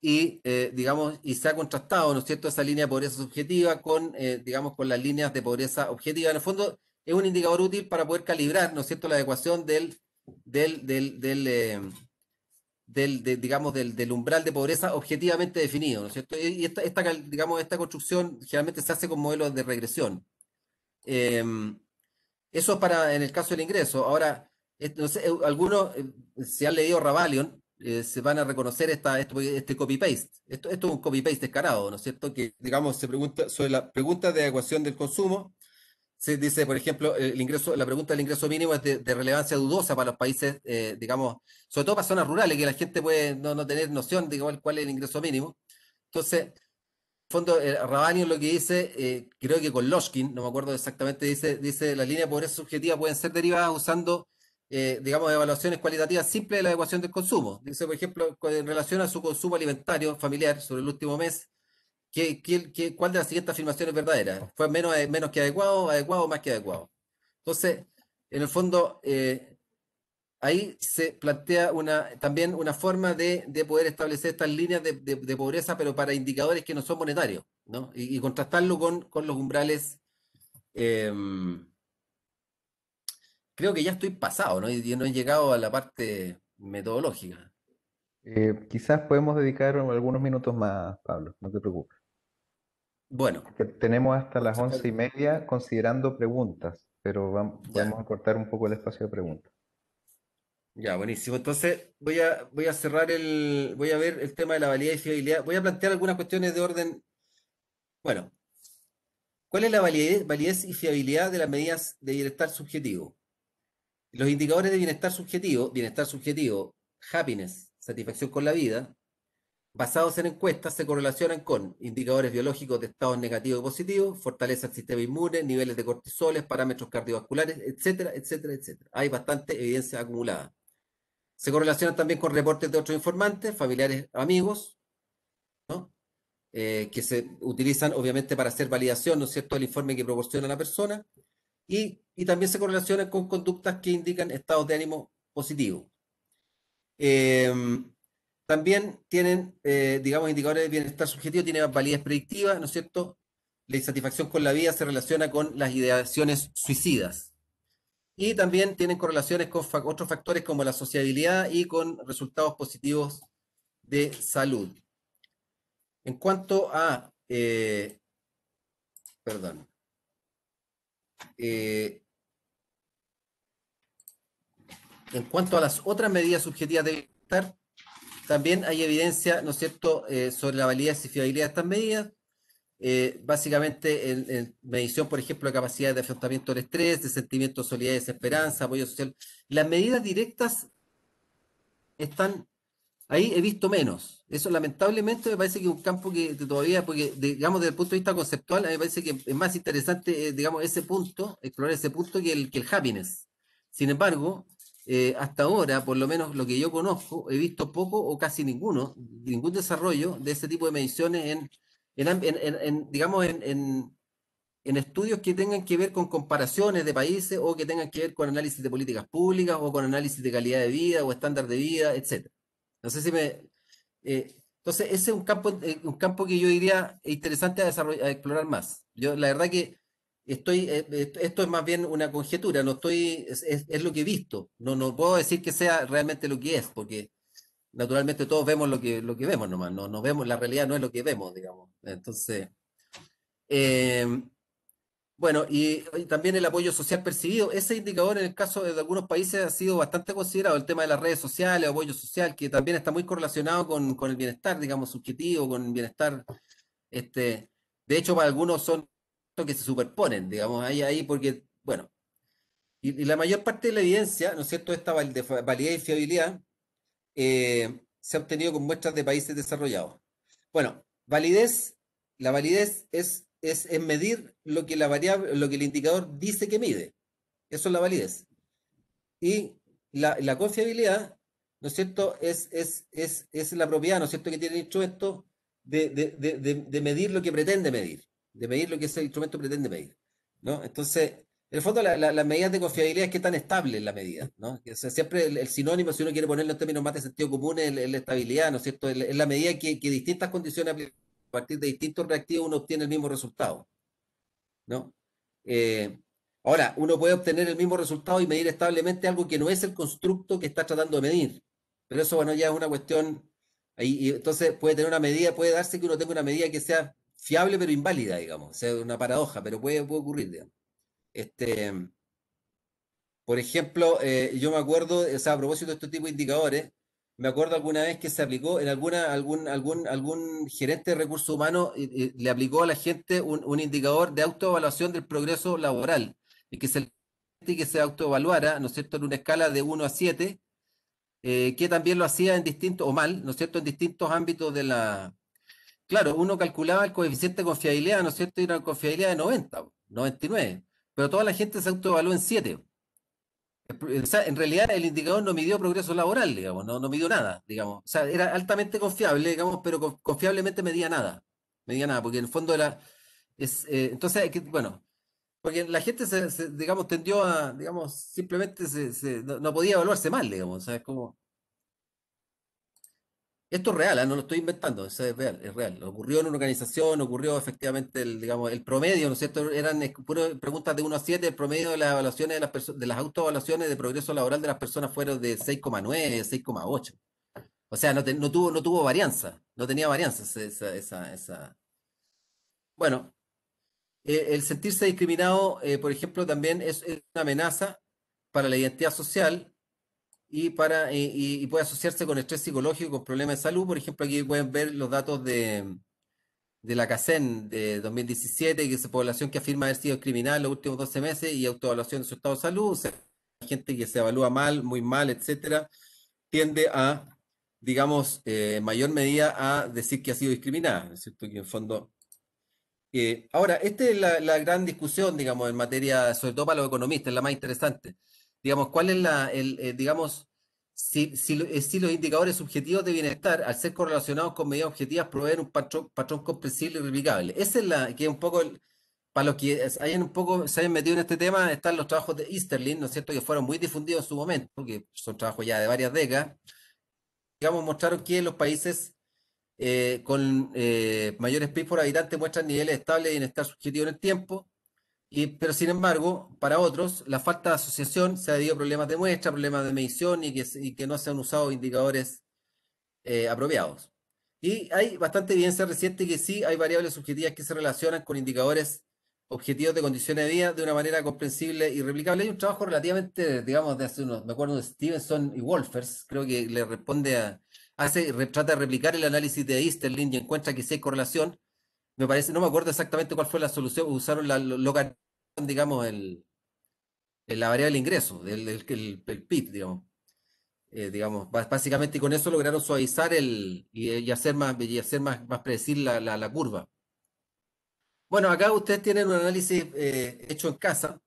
y, eh, digamos, y se ha contrastado, ¿no es cierto?, esa línea de pobreza subjetiva con, eh, digamos, con las líneas de pobreza objetiva. En el fondo, es un indicador útil para poder calibrar, ¿no es cierto?, la adecuación del, del, del, del, eh, digamos, del, umbral de pobreza objetivamente definido, ¿no es cierto? Y esta, digamos, esta construcción generalmente se hace con modelos de regresión. Em, eso es para en el caso del ingreso. Ahora, no sé, eh, algunos, eh, si han leído Ravalion, eh, se van a reconocer esta, este copy-paste. Esto, esto es un copy-paste descarado, ¿no es cierto? Que, digamos, se pregunta sobre la pregunta de ecuación del consumo. Se dice, por ejemplo, el ingreso, la pregunta del ingreso mínimo es de, relevancia dudosa para los países, digamos, sobre todo para zonas rurales, que la gente puede no, no tener noción de cuál es el ingreso mínimo. Entonces, fondo, eh, lo que dice, eh, creo que con Loshkin, no me acuerdo exactamente, dice, dice las líneas de pobreza subjetiva pueden ser derivadas usando, eh, digamos, evaluaciones cualitativas simples de la ecuación del consumo. Dice, por ejemplo, en relación a su consumo alimentario familiar sobre el último mes, ¿qué, qué, cuál de las siguientes afirmaciones es verdadera? ¿Fue menos, menos que adecuado, adecuado o más que adecuado? Entonces, en el fondo, eh, ahí se plantea una, también una forma de, poder establecer estas líneas de, pobreza, pero para indicadores que no son monetarios, ¿no? Y, contrastarlo con, los umbrales. Em, creo que ya estoy pasado, ¿no? Y, no he llegado a la parte metodológica. Eh, quizás podemos dedicar algunos minutos más, Pablo, no te preocupes. Bueno. tenemos hasta las once y media considerando preguntas. pero vamos, Ya, acortar un poco el espacio de preguntas. ya, buenísimo. Entonces voy a, voy a cerrar el, voy a ver el tema de la validez y fiabilidad. Voy a plantear algunas cuestiones de orden. Bueno, ¿cuál es la validez, validez y fiabilidad de las medidas de bienestar subjetivo? Los indicadores de bienestar subjetivo, bienestar subjetivo, happiness, satisfacción con la vida, basados en encuestas, se correlacionan con indicadores biológicos de estados negativos y positivos, fortaleza del sistema inmune, niveles de cortisoles, parámetros cardiovasculares, etcétera, etcétera, etcétera. Hay bastante evidencia acumulada. Se correlacionan también con reportes de otros informantes, familiares, amigos, ¿no? Eh, que se utilizan obviamente para hacer validación, ¿no es cierto?, del informe que proporciona la persona, y, también se correlacionan con conductas que indican estados de ánimo positivos. Em, también tienen, eh, digamos, indicadores de bienestar subjetivo, tienen validez predictiva, ¿no es cierto? La insatisfacción con la vida se relaciona con las ideaciones suicidas. Y también tienen correlaciones con otros factores como la sociabilidad y con resultados positivos de salud. En cuanto a, eh, perdón, eh, en cuanto a las otras medidas subjetivas de bienestar, también hay evidencia, ¿no es cierto?, eh, sobre la validez y fiabilidad de estas medidas. Eh, básicamente en, en medición, por ejemplo, de capacidad de afrontamiento del estrés, de sentimiento de solidaridad y desesperanza, apoyo social. Las medidas directas están ahí, he visto menos. Eso lamentablemente me parece que es un campo que todavía, porque digamos desde el punto de vista conceptual, a mí me parece que es más interesante, eh, digamos, ese punto, explorar ese punto que el, que el happiness. Sin embargo, eh, hasta ahora, por lo menos lo que yo conozco, he visto poco o casi ninguno, ningún desarrollo de ese tipo de mediciones en, en, en- en- digamos, en, estudios que tengan que ver con comparaciones de países o que tengan que ver con análisis de políticas públicas o con análisis de calidad de vida o estándar de vida, etcétera. No sé si me... eh, entonces, ese es un campo, eh, un campo que yo diría interesante a, desarroll- a explorar más. Yo, la verdad que estoy, eh, eh, esto es más bien una conjetura, no estoy, es, es- lo que he visto. No, no puedo decir que sea realmente lo que es, porque naturalmente todos vemos lo que, lo que vemos nomás, no, no vemos, la realidad no es lo que vemos, digamos. Entonces, eh, bueno, y, y también el apoyo social percibido. Ese indicador en el caso de algunos países ha sido bastante considerado, el tema de las redes sociales, apoyo social, que también está muy correlacionado con, con el bienestar, digamos, subjetivo, con el bienestar. Este, de hecho, para algunos son que se superponen, digamos, ahí, ahí, porque, bueno, y, y la mayor parte de la evidencia, ¿no es cierto?, esta val- de validez y fiabilidad eh, se ha obtenido con muestras de países desarrollados. Bueno, validez, la validez es, es, es medir lo que la variable, lo que el indicador dice que mide. Eso es la validez. Y la, la confiabilidad, ¿no es cierto?, es, es, es, es la propiedad, ¿no es cierto?, que tiene el instrumento de, de, de, de medir lo que pretende medir, de medir lo que ese instrumento pretende medir, ¿no? Entonces, en el fondo, la- la- las medidas de confiabilidad es qué tan estable es la medida, ¿no? Que, o siempre el, sinónimo, si uno quiere ponerlo en términos más de sentido común, es, la estabilidad, ¿no es cierto? Es, la medida que, que distintas condiciones a partir de distintos reactivos uno obtiene el mismo resultado, ¿no? Eh, ahora, uno puede obtener el mismo resultado y medir establemente algo que no es el constructo que está tratando de medir. Pero eso, bueno, ya es una cuestión. Ahí, y entonces puede tener una medida, puede darse que uno tenga una medida que sea fiable pero inválida, digamos. O sea, una paradoja, pero puede, puede ocurrir, digamos. Este, por ejemplo, eh, yo me acuerdo, o sea, a propósito de este tipo de indicadores, me acuerdo alguna vez que se aplicó en alguna, algún, algún, algún gerente de recursos humanos le aplicó a la gente un, un indicador de autoevaluación del progreso laboral, y que se, que se autoevaluara, ¿no es cierto?, en una escala de 1 a 7, eh, que también lo hacía en distintos, o mal, ¿no es cierto?, en distintos ámbitos de la... Claro, uno calculaba el coeficiente de confiabilidad, ¿no es cierto?, y una confiabilidad de 90, 99, pero toda la gente se autoevaluó en 7. O sea, en realidad el indicador no midió progreso laboral, digamos, no, midió nada, digamos. O sea, era altamente confiable, digamos, pero con- confiablemente medía nada. Medía nada, porque en el fondo era. Es, eh, entonces, bueno, porque la gente, se, digamos, tendió a, digamos, simplemente se- no, no podía evaluarse mal, digamos. O sea, es como. Esto es real, ¿ah? No lo estoy inventando, eso es real, es real. Ocurrió en una organización, ocurrió efectivamente el, digamos, el promedio, ¿no es cierto? Eran eh, preguntas de 1 a 7, el promedio de las evaluaciones de las perso- de las autoevaluaciones de progreso laboral de las personas fueron de 6,9, 6,8. O sea, no, tuvo, no tuvo varianza, no tenía varianza esa, esa- esa- Bueno, eh, el sentirse discriminado, eh, por ejemplo, también es, una amenaza para la identidad social y, para, y, puede asociarse con estrés psicológico, con problemas de salud. Por ejemplo, aquí pueden ver los datos de, de la CACEN de 2017, que es población que afirma haber sido criminal los últimos 12 meses y autoevaluación de su estado de salud. O sea, gente que se evalúa mal, muy mal, etcétera, tiende a, digamos, eh, en mayor medida a decir que ha sido discriminada, ¿no es cierto? Que en fondo. Eh, ahora, esta es la, gran discusión, digamos, en materia, sobre todo para los economistas, la más interesante. Digamos, ¿cuál es la, el, eh, digamos, si, si, los indicadores subjetivos de bienestar, al ser correlacionados con medidas objetivas, proveen un patrón, patrón comprensible y replicable? Esa es la que es un poco el, para los que hayan un poco, se hayan metido en este tema, están los trabajos de Easterlin, ¿no es cierto?, que fueron muy difundidos en su momento, que son trabajos ya de varias décadas, digamos, mostraron que los países eh, con eh, mayores PIB por habitante muestran niveles estables de bienestar subjetivo en el tiempo, y, pero sin embargo, para otros, la falta de asociación se ha debido a problemas de muestra, problemas de medición y que, y que no se han usado indicadores eh, apropiados. Y hay bastante evidencia reciente que sí hay variables subjetivas que se relacionan con indicadores objetivos de condiciones de vida de una manera comprensible y replicable. Hay un trabajo relativamente, digamos, de hace unos, me acuerdo de Stevenson y Wolfers, creo que le responde a, hace, trata de replicar el análisis de Easterlin y encuentra que sí hay correlación. Me parece, no me acuerdo exactamente cuál fue la solución, usaron la local, digamos, el, la variable de ingreso, el, el, el, PIB, digamos. Eh, digamos, básicamente y con eso lograron suavizar el y, hacer más y hacer más, más predecir la, la, la curva. Bueno, acá ustedes tienen un análisis eh, hecho en casa,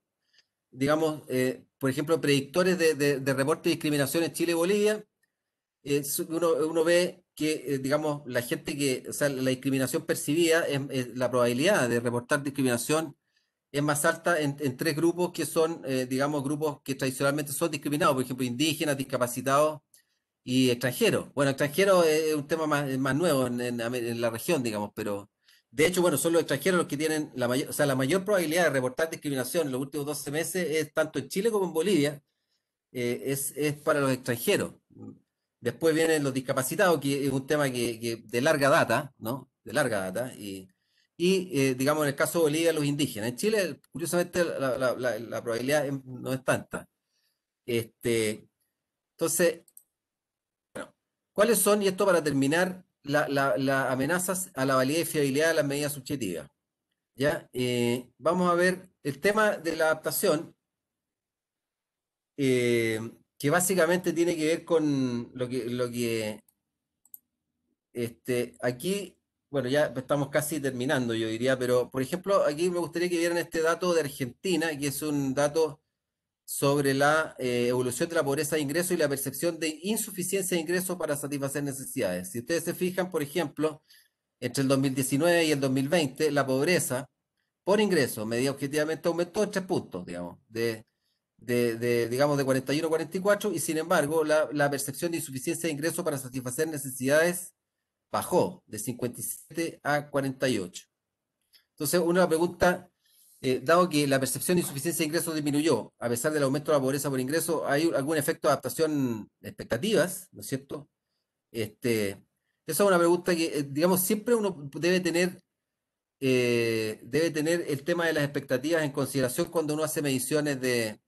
digamos, eh, por ejemplo, predictores de, de, reporte de discriminación en Chile y Bolivia. uno, ve que, eh, digamos, la gente que, o sea, la discriminación percibida, es, la probabilidad de reportar discriminación es más alta en, tres grupos que son, digamos, grupos que tradicionalmente son discriminados, por ejemplo, indígenas, discapacitados y extranjeros. Bueno, extranjeros es un tema más, más nuevo en, en la región, digamos, pero de hecho, bueno, son los extranjeros los que tienen la mayor, o sea, la mayor probabilidad de reportar discriminación en los últimos 12 meses es tanto en Chile como en Bolivia, eh, es, para los extranjeros. Después vienen los discapacitados, que es un tema que, de larga data, ¿no? De larga data. Y, eh, digamos, en el caso de Bolivia, los indígenas. En Chile, curiosamente, la, probabilidad no es tanta. Este, entonces, ¿cuáles son, y esto para terminar, las la, amenazas a la validez y fiabilidad de las medidas subjetivas. ¿ya? Eh, vamos a ver el tema de la adaptación, eh, que básicamente tiene que ver con lo que, este, aquí, bueno, ya estamos casi terminando, yo diría, pero por ejemplo, aquí me gustaría que vieran este dato de Argentina, que es un dato sobre la eh, evolución de la pobreza de ingresos y la percepción de insuficiencia de ingresos para satisfacer necesidades. Si ustedes se fijan, por ejemplo, entre el 2019 y el 2020, la pobreza por ingreso, medida objetivamente, aumentó en tres puntos, digamos, de, de, digamos, de 41 a 44, y sin embargo, la, la percepción de insuficiencia de ingresos para satisfacer necesidades bajó de 57 a 48. Entonces, una pregunta eh, dado que la percepción de insuficiencia de ingresos disminuyó, a pesar del aumento de la pobreza por ingreso, ¿hay algún efecto de adaptación de expectativas? ¿No es cierto? Este, esa es una pregunta que, eh, digamos, siempre uno debe tener, eh, debe tener el tema de las expectativas en consideración cuando uno hace mediciones de,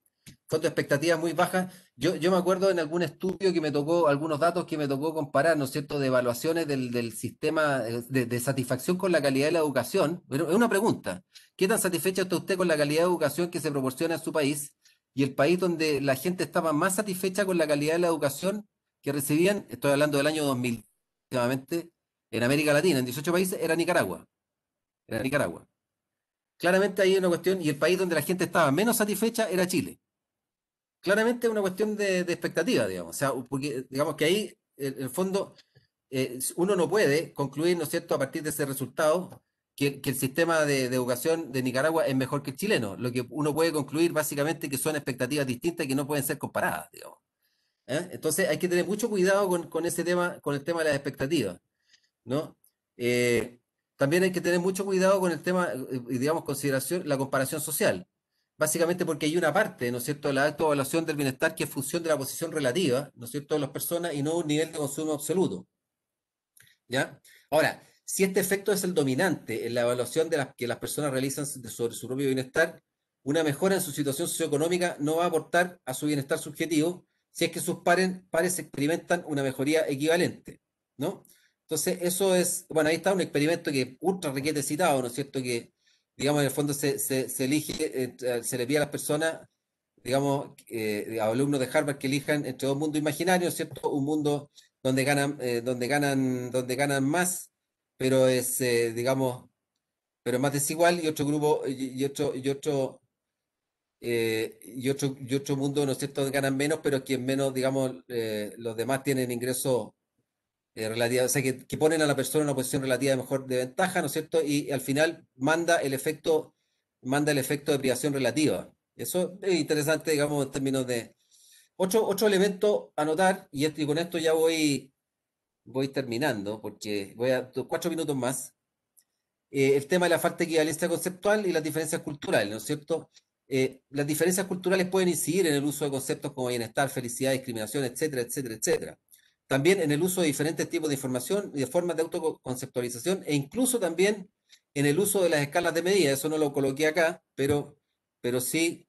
con expectativas muy bajas. Yo, yo me acuerdo en algún estudio que me tocó, algunos datos que me tocó comparar, ¿no es cierto?, de evaluaciones del, del sistema de, de, satisfacción con la calidad de la educación. Pero es una pregunta. ¿Qué tan satisfecha está usted con la calidad de educación que se proporciona en su país? Y el país donde la gente estaba más satisfecha con la calidad de la educación que recibían, estoy hablando del año 2000, en América Latina, en 18 países, era Nicaragua. Era Nicaragua. Claramente hay una cuestión, y el país donde la gente estaba menos satisfecha era Chile claramente es una cuestión de, expectativa, digamos. O sea, porque digamos que ahí, en el fondo, eh, uno no puede concluir, ¿no es cierto?, a partir de ese resultado, que, el sistema de, educación de Nicaragua es mejor que el chileno. Lo que uno puede concluir básicamente que son expectativas distintas que no pueden ser comparadas, digamos. ¿eh? Entonces hay que tener mucho cuidado con, ese tema, con el tema de las expectativas, ¿no? Eh, también hay que tener mucho cuidado con el tema, digamos, consideración, la comparación social básicamente porque hay una parte, ¿no es cierto?, de la autoevaluación del bienestar que es función de la posición relativa, ¿no es cierto?, de las personas y no un nivel de consumo absoluto. ¿Ya? Ahora, si este efecto es el dominante en la evaluación de las que las personas realizan sobre su propio bienestar, una mejora en su situación socioeconómica no va a aportar a su bienestar subjetivo si es que sus pares, pares experimentan una mejoría equivalente, ¿no? Entonces, eso es, bueno, ahí está un experimento que ultra requiere citado, ¿no es cierto? Que, digamos, en el fondo se, se, elige, eh, se le pide a las personas, digamos, eh, a alumnos de Harvard que elijan entre dos mundos imaginarios, ¿cierto? Un mundo donde ganan, eh, donde ganan, donde ganan más, pero es, digamos, pero más desigual, y otro grupo, y, otro, y otro, y otro, y otro mundo, ¿no es cierto?, donde ganan menos, pero quien menos, digamos, los demás tienen ingresos eh, relativa, o sea, que, ponen a la persona en una posición relativa de mejor de ventaja, ¿no es cierto? Y, al final manda el efecto, manda el efecto de privación relativa. Eso es interesante, digamos, en términos de. Otro, otro elemento a notar, y, con esto ya voy, voy terminando, porque voy a cuatro minutos más. Eh, el tema de la falta de equivalencia conceptual y las diferencias culturales, ¿no es cierto? Eh, las diferencias culturales pueden incidir en el uso de conceptos como bienestar, felicidad, discriminación, etcétera, etcétera, etcétera. También en el uso de diferentes tipos de información y de formas de autoconceptualización e incluso también en el uso de las escalas de medida. Eso no lo coloqué acá, pero, pero sí,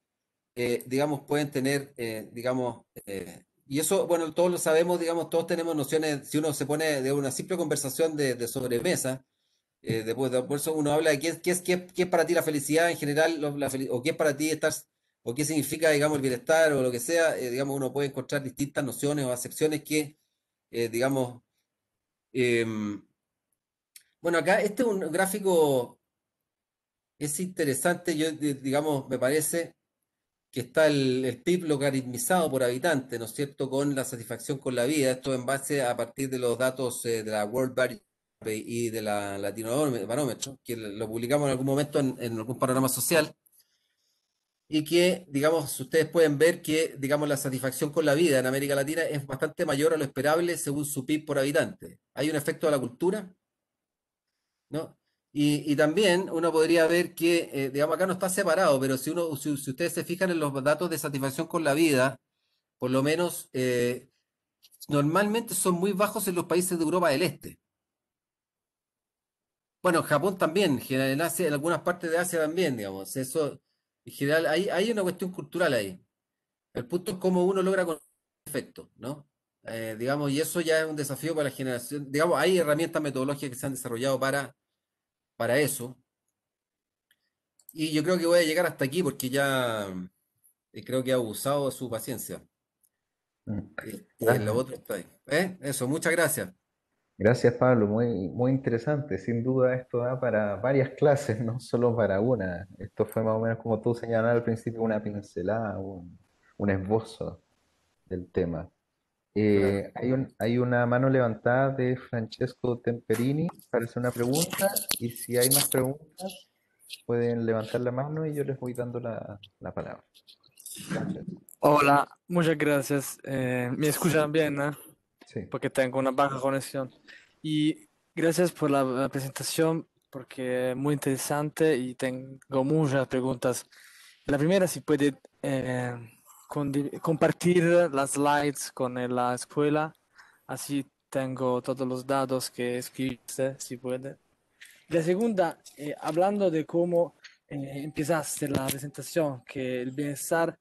eh, digamos, pueden tener, eh, digamos, eh, y eso, bueno, todos lo sabemos, digamos, todos tenemos nociones, si uno se pone de una simple conversación de, sobremesa, después de, por eso uno habla de qué, es, qué, es para ti la felicidad en general, o qué es para ti estar, o qué significa, digamos, el bienestar o lo que sea, digamos, uno puede encontrar distintas nociones o acepciones que eh, digamos, em, bueno, acá este es un gráfico, es interesante, yo digamos, me parece que está el, PIB logaritmizado por habitante, ¿no es cierto?, con la satisfacción con la vida, esto en base a partir de los datos eh, de la World Bank y de la Latino Barómetro, que lo publicamos en algún momento en, en algún panorama social y que, digamos, ustedes pueden ver que, digamos, la satisfacción con la vida en América Latina es bastante mayor a lo esperable según su PIB por habitante. Hay un efecto de la cultura, ¿no? Y, también uno podría ver que, eh, digamos, acá no está separado, pero si, uno, si, ustedes se fijan en los datos de satisfacción con la vida, por lo menos eh, normalmente son muy bajos en los países de Europa del Este. Bueno, Japón también, en Asia, en algunas partes de Asia también, digamos. Eso, en general, hay, una cuestión cultural ahí. El punto es cómo uno logra con efecto, ¿no? Eh, digamos, y eso ya es un desafío para la generación. Digamos, hay herramientas metodológicas que se han desarrollado para, para eso. Y yo creo que voy a llegar hasta aquí porque ya eh, creo que he abusado de su paciencia. Mm. Eh, lo otro está ahí. Eso, muchas gracias. Gracias, Pablo. Muy, muy interesante. Sin duda esto da para varias clases, [laughs] no solo para una. Esto fue más o menos como tú señalabas al principio, una pincelada, un, esbozo del tema. Eh, hay, un, hay una mano levantada de Francesco Temperini para hacer una pregunta y si hay más preguntas pueden levantar la mano y yo les voy dando la, palabra. Hola, muchas gracias. Eh, ¿Me escuchan bien? Porque tengo una baja conexión. Y gracias por la, presentación, porque es muy interesante y tengo muchas preguntas. La primera, si puede eh, compartir las slides con la escuela, así tengo todos los datos que escribiste, si puede. La segunda, eh, hablando de cómo eh, empezaste la presentación, que el bienestar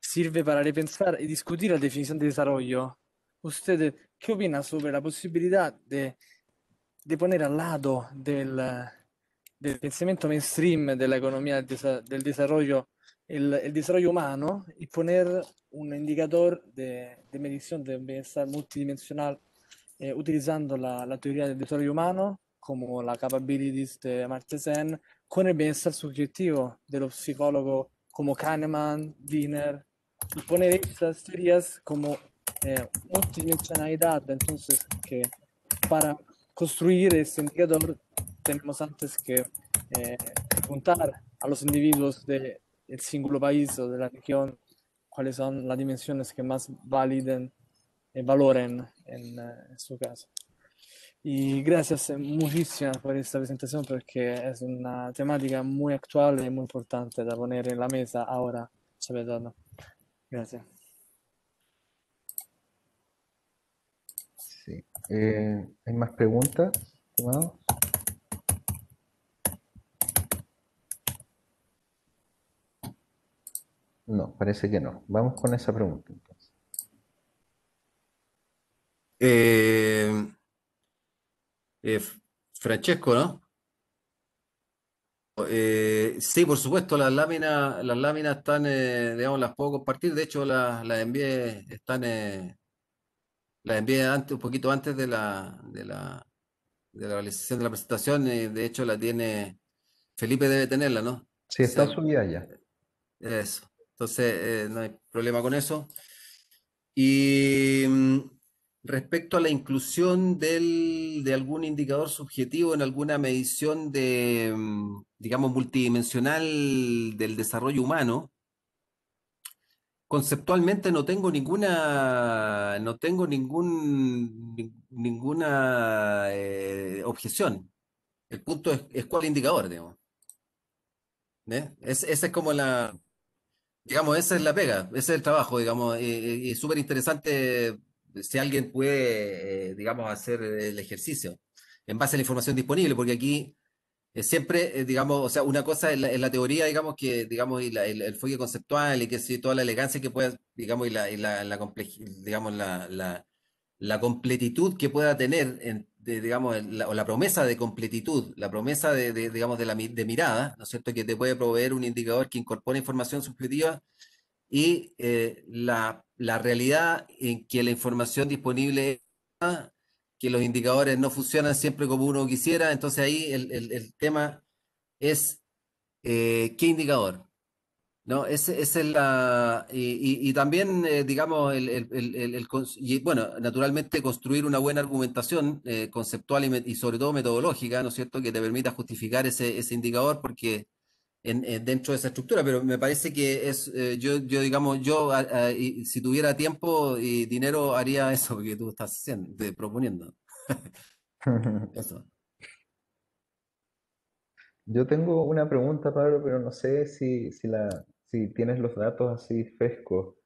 sirve para repensar y discutir la definición de desarrollo. ¿Usted qué opina sobre la posibilidad de, de poner al lado del, del, pensamiento mainstream de la economía del, desarrollo el, el, desarrollo humano y poner un indicador de, de medición de bienestar multidimensional eh, utilizando la, la, teoría del desarrollo humano como la capabilities de Amartya Sen con el bienestar subjetivo de los psicólogos como Kahneman, Wiener y poner estas teorías como eh, multidimensionalidad, entonces que para construir ese indicador tenemos antes que eh, preguntar a los individuos del singular país o de la región cuáles son las dimensiones que más validen y valoren en, eh, en su caso. Y gracias muchísimo por esta presentación porque es una temática muy actual y muy importante de poner en la mesa ahora, sobre todo. Gracias. Sí. Eh, ¿Hay más preguntas, estimados? No, parece que no. Vamos con esa pregunta entonces. Eh, eh, Francesco, ¿no? Sí, por supuesto, las láminas, las láminas están, digamos, las puedo compartir. De hecho, las, las envié, están las envié antes, un poquito antes de la, de la, de la realización de la presentación. de hecho, la tiene, Felipe debe tenerla, ¿no? Sí, está subida ya. Eso. Entonces, no hay problema con eso. Y mm, respecto a la inclusión de algún indicador subjetivo en alguna medición de, mm, digamos, multidimensional del desarrollo humano, conceptualmente no tengo ninguna, no tengo ningún, ninguna eh, objeción. El punto es, cuál indicador, digamos. ¿Eh? esa es como la, digamos, esa es la pega, ese es el trabajo, digamos, y, es súper interesante si alguien puede, eh, digamos, hacer el ejercicio en base a la información disponible, porque aquí siempre, eh, digamos, o sea, una cosa es la, teoría, digamos, que, digamos, y el, el conceptual y que sí, toda la elegancia que pueda, digamos, y la, y la, digamos, la, la, completitud que pueda tener, en, digamos, o la promesa de completitud, la promesa de, digamos, de, la, de mirada, ¿no es cierto?, que te puede proveer un indicador que incorpora información subjetiva y la, la realidad en que la información disponible que los indicadores no funcionan siempre como uno quisiera, entonces ahí el, tema es eh, qué indicador. ¿No? Ese, es la. Y, también, eh, digamos, el, y, bueno, naturalmente construir una buena argumentación eh, conceptual y, sobre todo metodológica, ¿no es cierto?, que te permita justificar ese, ese indicador, porque dentro de esa estructura, pero me parece que es, yo, yo, digamos, yo, si tuviera tiempo y dinero, haría eso que tú estás haciendo, proponiendo. [laughs] Yo tengo una pregunta, Pablo, pero no sé si, si, la, si tienes los datos así frescos.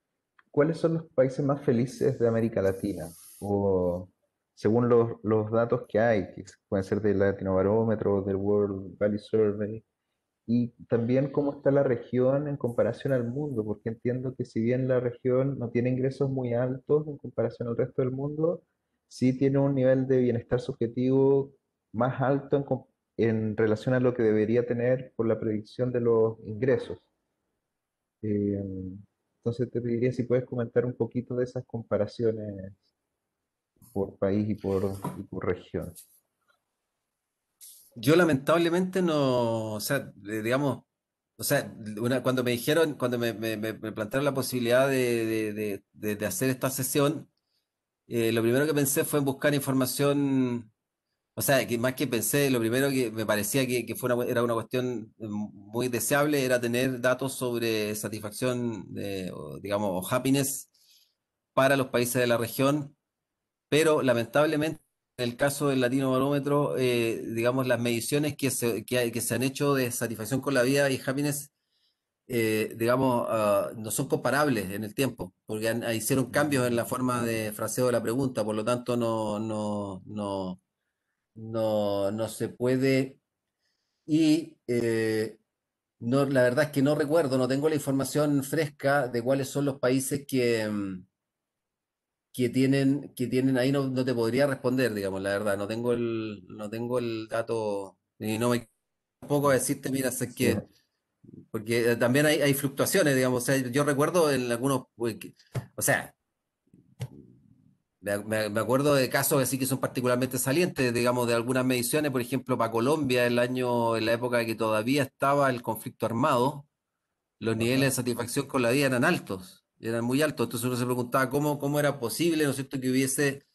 ¿Cuáles son los países más felices de América Latina? O según los, los datos que hay, que pueden ser del Latinobarómetro, del World Value Survey, y también cómo está la región en comparación al mundo, porque entiendo que si bien la región no tiene ingresos muy altos en comparación al resto del mundo, sí tiene un nivel de bienestar subjetivo más alto en, relación a lo que debería tener por la predicción de los ingresos. Eh, entonces te pediría si puedes comentar un poquito de esas comparaciones por país y por, y por región. Yo lamentablemente no, o sea, digamos, o sea, cuando me dijeron, cuando me, plantearon la posibilidad de, hacer esta sesión, eh, lo primero que pensé fue en buscar información, o sea, que más que pensé, lo primero que me parecía que, era una cuestión muy deseable era tener datos sobre satisfacción, de, digamos, o happiness para los países de la región, pero lamentablemente en el caso del Latino Barómetro, eh, digamos, las mediciones que se, que, se han hecho de satisfacción con la vida y happiness, eh, digamos, ah, no son comparables en el tiempo, porque ah, hicieron cambios en la forma de fraseo de la pregunta, por lo tanto no, no, no, no, no se puede. Y eh, no, la verdad es que no recuerdo, no tengo la información fresca de cuáles son los países que, mm, que tienen, que tienen, ahí no, no, te podría responder, digamos, la verdad, no tengo el, no tengo el dato, y no me tampoco a decirte, mira, es que, porque también hay, hay, fluctuaciones, digamos, o sea, yo recuerdo en algunos, o sea, me, me, acuerdo de casos así que son particularmente salientes, digamos, de algunas mediciones, por ejemplo, para Colombia, el año, en la época que todavía estaba el conflicto armado, los niveles de satisfacción con la vida eran altos eran muy altos. Entonces uno se preguntaba cómo, cómo era posible, ¿no es cierto?, que hubiese,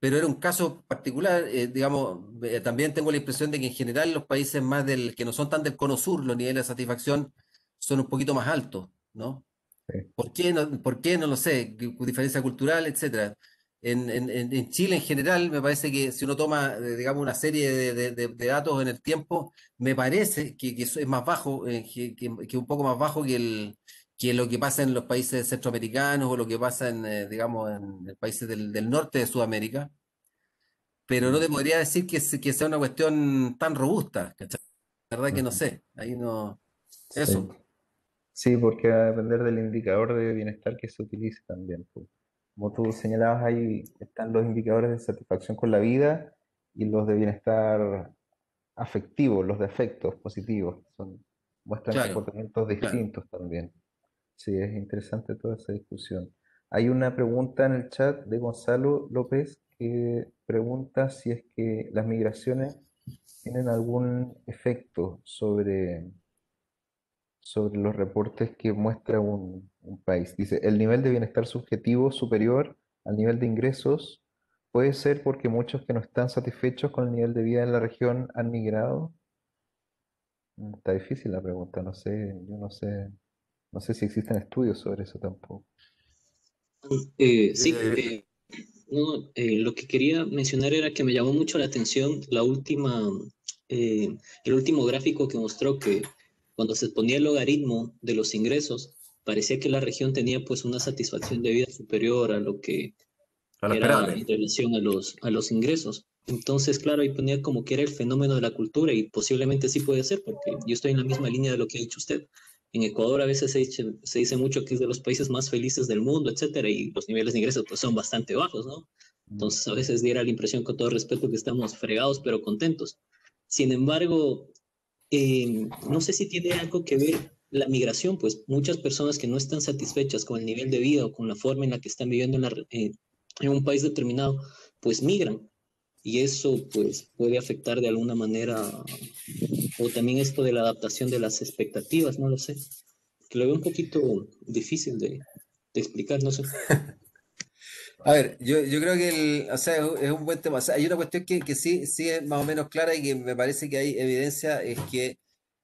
pero era un caso particular, eh, digamos, eh, también tengo la impresión de que en general los países más del, que no son tan del cono sur, los niveles de satisfacción son un poquito más altos, ¿no? ¿Por qué? No, ¿Por qué? No lo sé, diferencia cultural, etcétera. En, en, en, Chile en general, me parece que si uno toma, eh, digamos, una serie de, de, de datos en el tiempo, me parece que, que, es más bajo, que, que, un poco más bajo que el, que lo que pasa en los países centroamericanos o lo que pasa en, eh, digamos, en los países del, norte de Sudamérica, pero no te podría decir que, que sea una cuestión tan robusta, La verdad que no sé, ahí no... Eso. Sí, porque va a depender del indicador de bienestar que se utilice también. Como tú señalabas, ahí están los indicadores de satisfacción con la vida y los de bienestar afectivo, los de afectos positivos. Son, muestran comportamientos distintos también. Sí, es interesante toda esa discusión. Hay una pregunta en el chat de Gonzalo López que pregunta si es que las migraciones tienen algún efecto sobre sobre los reportes que muestra un, país. Dice, el nivel de bienestar subjetivo superior al nivel de ingresos puede ser porque muchos que no están satisfechos con el nivel de vida en la región han migrado. Mm, está difícil la pregunta, no sé, yo no sé, no sé si existen estudios sobre eso tampoco. Eh, sí, eh, eh, lo que quería mencionar era que me llamó mucho la atención la última, el último gráfico que mostró que cuando se ponía el logaritmo de los ingresos, parecía que la región tenía pues una satisfacción de vida superior a lo que era en relación a los, a los ingresos. Entonces, claro, ahí ponía como que era el fenómeno de la cultura y posiblemente sí puede ser, porque yo estoy en la misma línea de lo que ha dicho usted. En Ecuador a veces se dice, mucho que es de los países más felices del mundo, etcétera, y los niveles de ingresos pues son bastante bajos, ¿no? Entonces a veces diera la impresión con todo respeto que estamos fregados pero contentos. Sin embargo, eh, no sé si tiene algo que ver la migración, pues muchas personas que no están satisfechas con el nivel de vida o con la forma en la que están viviendo en, eh, en un país determinado, pues migran. Y eso pues puede afectar de alguna manera, o también esto de la adaptación de las expectativas, no lo sé. Que lo veo un poquito difícil de, de explicar, no sé. [laughs] A ver, yo, yo creo que el, o sea, es un buen tema. hay una cuestión que, que sí, sí es más o menos clara y que me parece que hay evidencia, es que,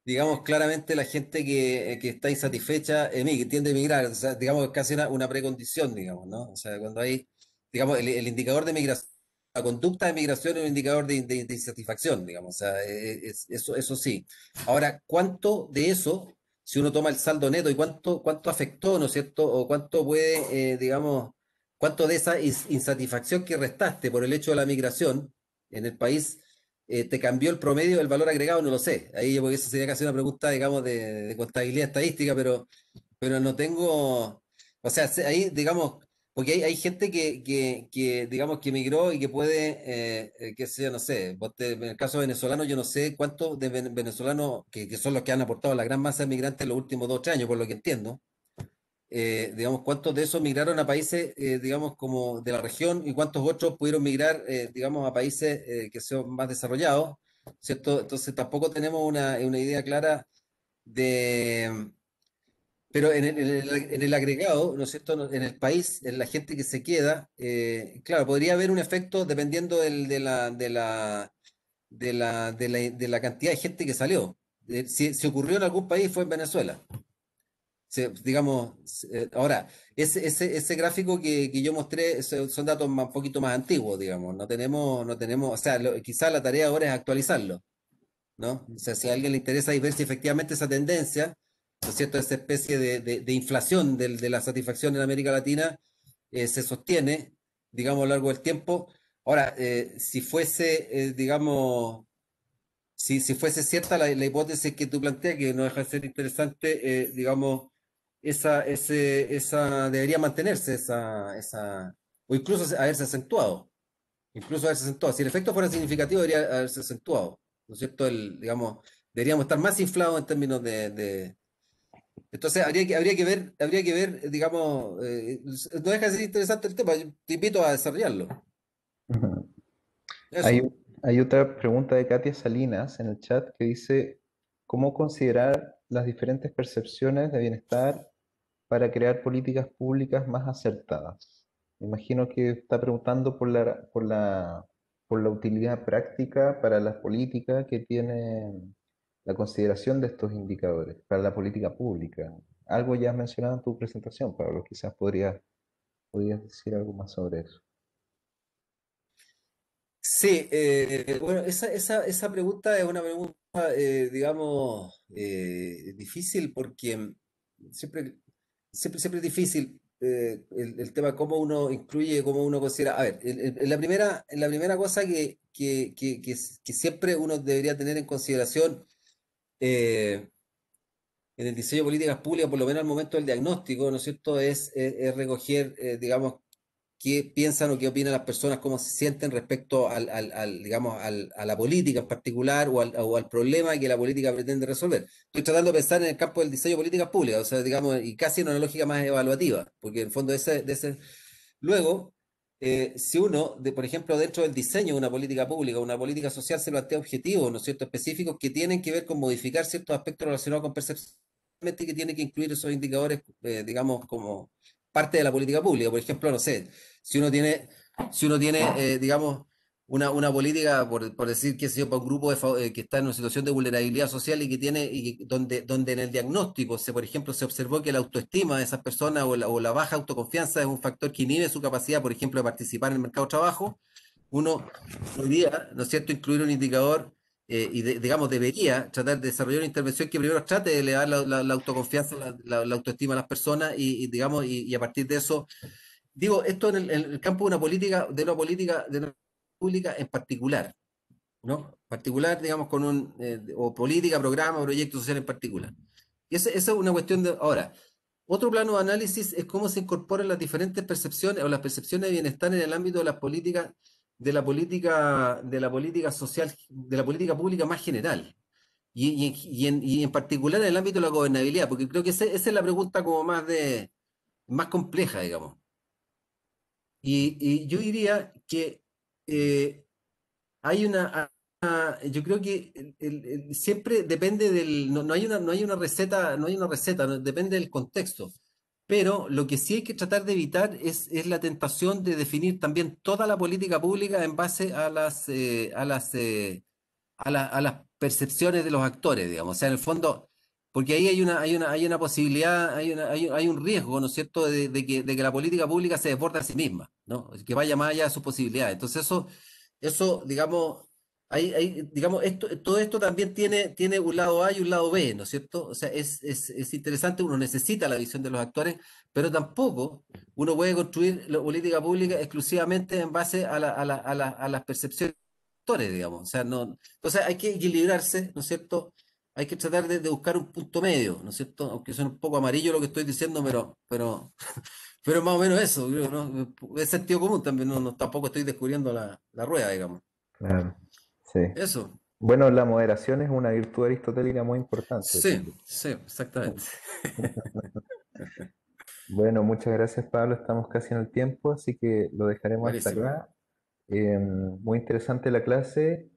digamos, claramente la gente que, que está insatisfecha que tiende a emigrar, o sea, digamos, es casi una, precondición, digamos, ¿no? O sea, cuando hay, digamos, el, indicador de migración, la conducta de migración es un indicador de, de, insatisfacción, digamos, o sea, e, e, eso, eso sí. Ahora, ¿cuánto de eso, si uno toma el saldo neto y cuánto, cuánto afectó, ¿no es cierto? O cuánto puede, eh, digamos, ¿Cuánto de esa insatisfacción que restaste por el hecho de la migración en el país eh, te cambió el promedio del valor agregado? No lo sé. Ahí porque eso sería casi una pregunta, digamos, de, contabilidad estadística, pero, pero no tengo, o sea, ahí, digamos, porque hay, hay gente que, que, digamos, que emigró y que puede, eh, eh no sé, en el caso venezolano, yo no sé cuántos de venezolanos, que, que, son los que han aportado la gran masa de migrantes en los últimos dos o tres años, por lo que entiendo, eh, digamos, cuántos de esos migraron a países, eh, digamos, como de la región y cuántos otros pudieron migrar, eh, digamos, a países que son más desarrollados, ¿cierto? Entonces tampoco tenemos una, una idea clara de... Pero en el, en el, agregado, ¿no es cierto? En el país, en la gente que se queda, claro, podría haber un efecto dependiendo del, de, la, de, la, de, la, de, la, de la cantidad de gente que salió. Si, si ocurrió en algún país fue en Venezuela digamos, eh, ahora, ese, ese, ese gráfico que, que, yo mostré son datos un poquito más antiguos, digamos, no tenemos, no tenemos, o sea, quizás la tarea ahora es actualizarlo, ¿no? O sea, si a alguien le interesa y ver si efectivamente esa tendencia, ¿no es cierto?, esa especie de, de, inflación de, de, la satisfacción en América Latina eh, se sostiene, digamos, a lo largo del tiempo. Ahora, eh, si fuese, digamos, si, si fuese cierta la, la, hipótesis que tú planteas, que no deja de ser interesante, digamos, esa, ese, esa debería mantenerse, esa, esa, o incluso haberse acentuado. Incluso haberse acentuado. Si el efecto fuera significativo, debería haberse acentuado. ¿No es cierto? El, digamos, deberíamos estar más inflados en términos de, entonces habría que, habría que ver, habría que ver, digamos, eh, no deja de ser interesante el tema, te invito a desarrollarlo. Hay, hay, otra pregunta de Katia Salinas en el chat que dice, ¿cómo considerar las diferentes percepciones de bienestar para crear políticas públicas más acertadas. Me imagino que está preguntando por la, por la, por la utilidad práctica para las políticas que tiene la consideración de estos indicadores para la política pública. Algo ya has mencionado en tu presentación, Pablo, quizás podrías, podrías decir algo más sobre eso. Sí, eh, bueno, esa, esa, esa, pregunta es una pregunta, eh, digamos, eh, difícil porque siempre siempre, siempre es difícil el, el, tema cómo uno incluye, cómo uno considera. A ver, en, la, primera, la primera cosa que, que, que, siempre uno debería tener en consideración eh, en el diseño de políticas públicas, por lo menos al momento del diagnóstico, ¿no es cierto?, es, recoger, eh, digamos, qué piensan o qué opinan las personas, cómo se sienten respecto al, digamos, a la política en particular o al, problema que la política pretende resolver. Estoy tratando de pensar en el campo del diseño de políticas públicas, o sea, digamos, y casi en una lógica más evaluativa, porque en el fondo ese, ese... Luego, eh, si uno, de, por ejemplo, dentro del diseño de una política pública, una política social, se plantea objetivos, ¿no es cierto?, específicos que tienen que ver con modificar ciertos aspectos relacionados con percepción que tiene que incluir esos indicadores, eh, digamos, como parte de la política pública. Por ejemplo, no sé, si uno tiene, si uno tiene eh, digamos, una, una política, por, por, decir, que yo, para un grupo de, eh, que está en una situación de vulnerabilidad social y que tiene, y donde, donde en el diagnóstico, se, por ejemplo, se observó que la autoestima de esas personas o la, o la baja autoconfianza es un factor que inhibe su capacidad, por ejemplo, de participar en el mercado de trabajo, uno podría, ¿no es cierto?, incluir un indicador eh, y digamos debería tratar de desarrollar una intervención que primero trate de elevar la, autoconfianza, la, autoestima a las personas y, digamos y, a partir de eso digo esto en el, campo de una política de una política de una pública en particular no particular digamos con un eh, o política programa proyecto social en particular y esa, esa es una cuestión de ahora otro plano de análisis es cómo se incorporan las diferentes percepciones o las percepciones de bienestar en el ámbito de las políticas de la política, de la política social, de la política pública más general. Y, en, particular en el ámbito de la gobernabilidad, porque creo que esa, es la pregunta como más de más compleja, digamos. Y, yo diría que eh, hay una, yo creo que siempre depende del, no, hay una, no hay una receta, no hay una receta, depende del contexto. Pero lo que sí hay que tratar de evitar es, la tentación de definir también toda la política pública en base a las, eh, a las, eh, a, las percepciones de los actores, digamos. O sea, en el fondo, porque ahí hay una, hay una, hay una posibilidad, hay, hay, un riesgo, ¿no es cierto?, de, que, de que la política pública se desborde a sí misma, ¿no? Que vaya más allá de sus posibilidades. Entonces, eso, eso digamos, hay, digamos, esto, todo esto también tiene, tiene un lado A y un lado B, ¿no es cierto? O sea, es, es, es, interesante, uno necesita la visión de los actores, pero tampoco uno puede construir la política pública exclusivamente en base a, la, a, la, a, la, a las percepciones de los actores, digamos. O sea, no, entonces hay que equilibrarse, ¿no es cierto? Hay que tratar de, buscar un punto medio, ¿no es cierto? Aunque suene un poco amarillo lo que estoy diciendo, pero, pero, [laughs] pero más o menos eso, ¿no? Es sentido común también, no, tampoco estoy descubriendo la, la rueda, digamos. Claro. Sí. Eso. Bueno, la moderación es una virtud aristotélica muy importante. Sí, sí, exactamente. [laughs] bueno, muchas gracias Pablo, estamos casi en el tiempo, así que lo dejaremos hasta acá. Em, muy interesante la clase.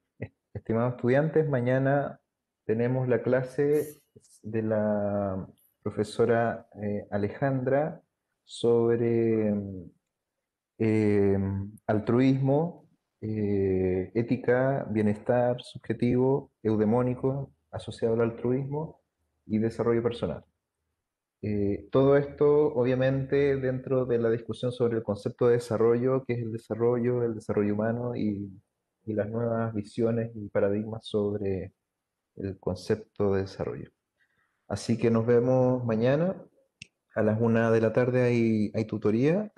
Estimados estudiantes, mañana tenemos la clase de la profesora eh, Alejandra sobre em, altruismo eh, ética, bienestar subjetivo, eudemónico, asociado al altruismo y desarrollo personal. Eh, todo esto, obviamente, dentro de la discusión sobre el concepto de desarrollo, que es el desarrollo, el desarrollo humano y, y las nuevas visiones y paradigmas sobre el concepto de desarrollo. Así que nos vemos mañana. A las una de la tarde hay, hay tutoría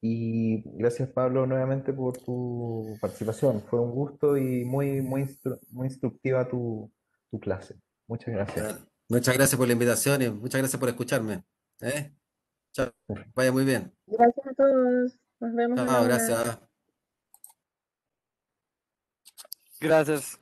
y gracias Pablo nuevamente por tu participación. Fue un gusto y muy, muy, muy instructiva tu, tu clase. Muchas gracias. Muchas gracias por la invitación y muchas gracias por escucharme. ¿eh? Chao. Vaya muy bien. Gracias a todos. Nos vemos. Chao, gracias. Gracias.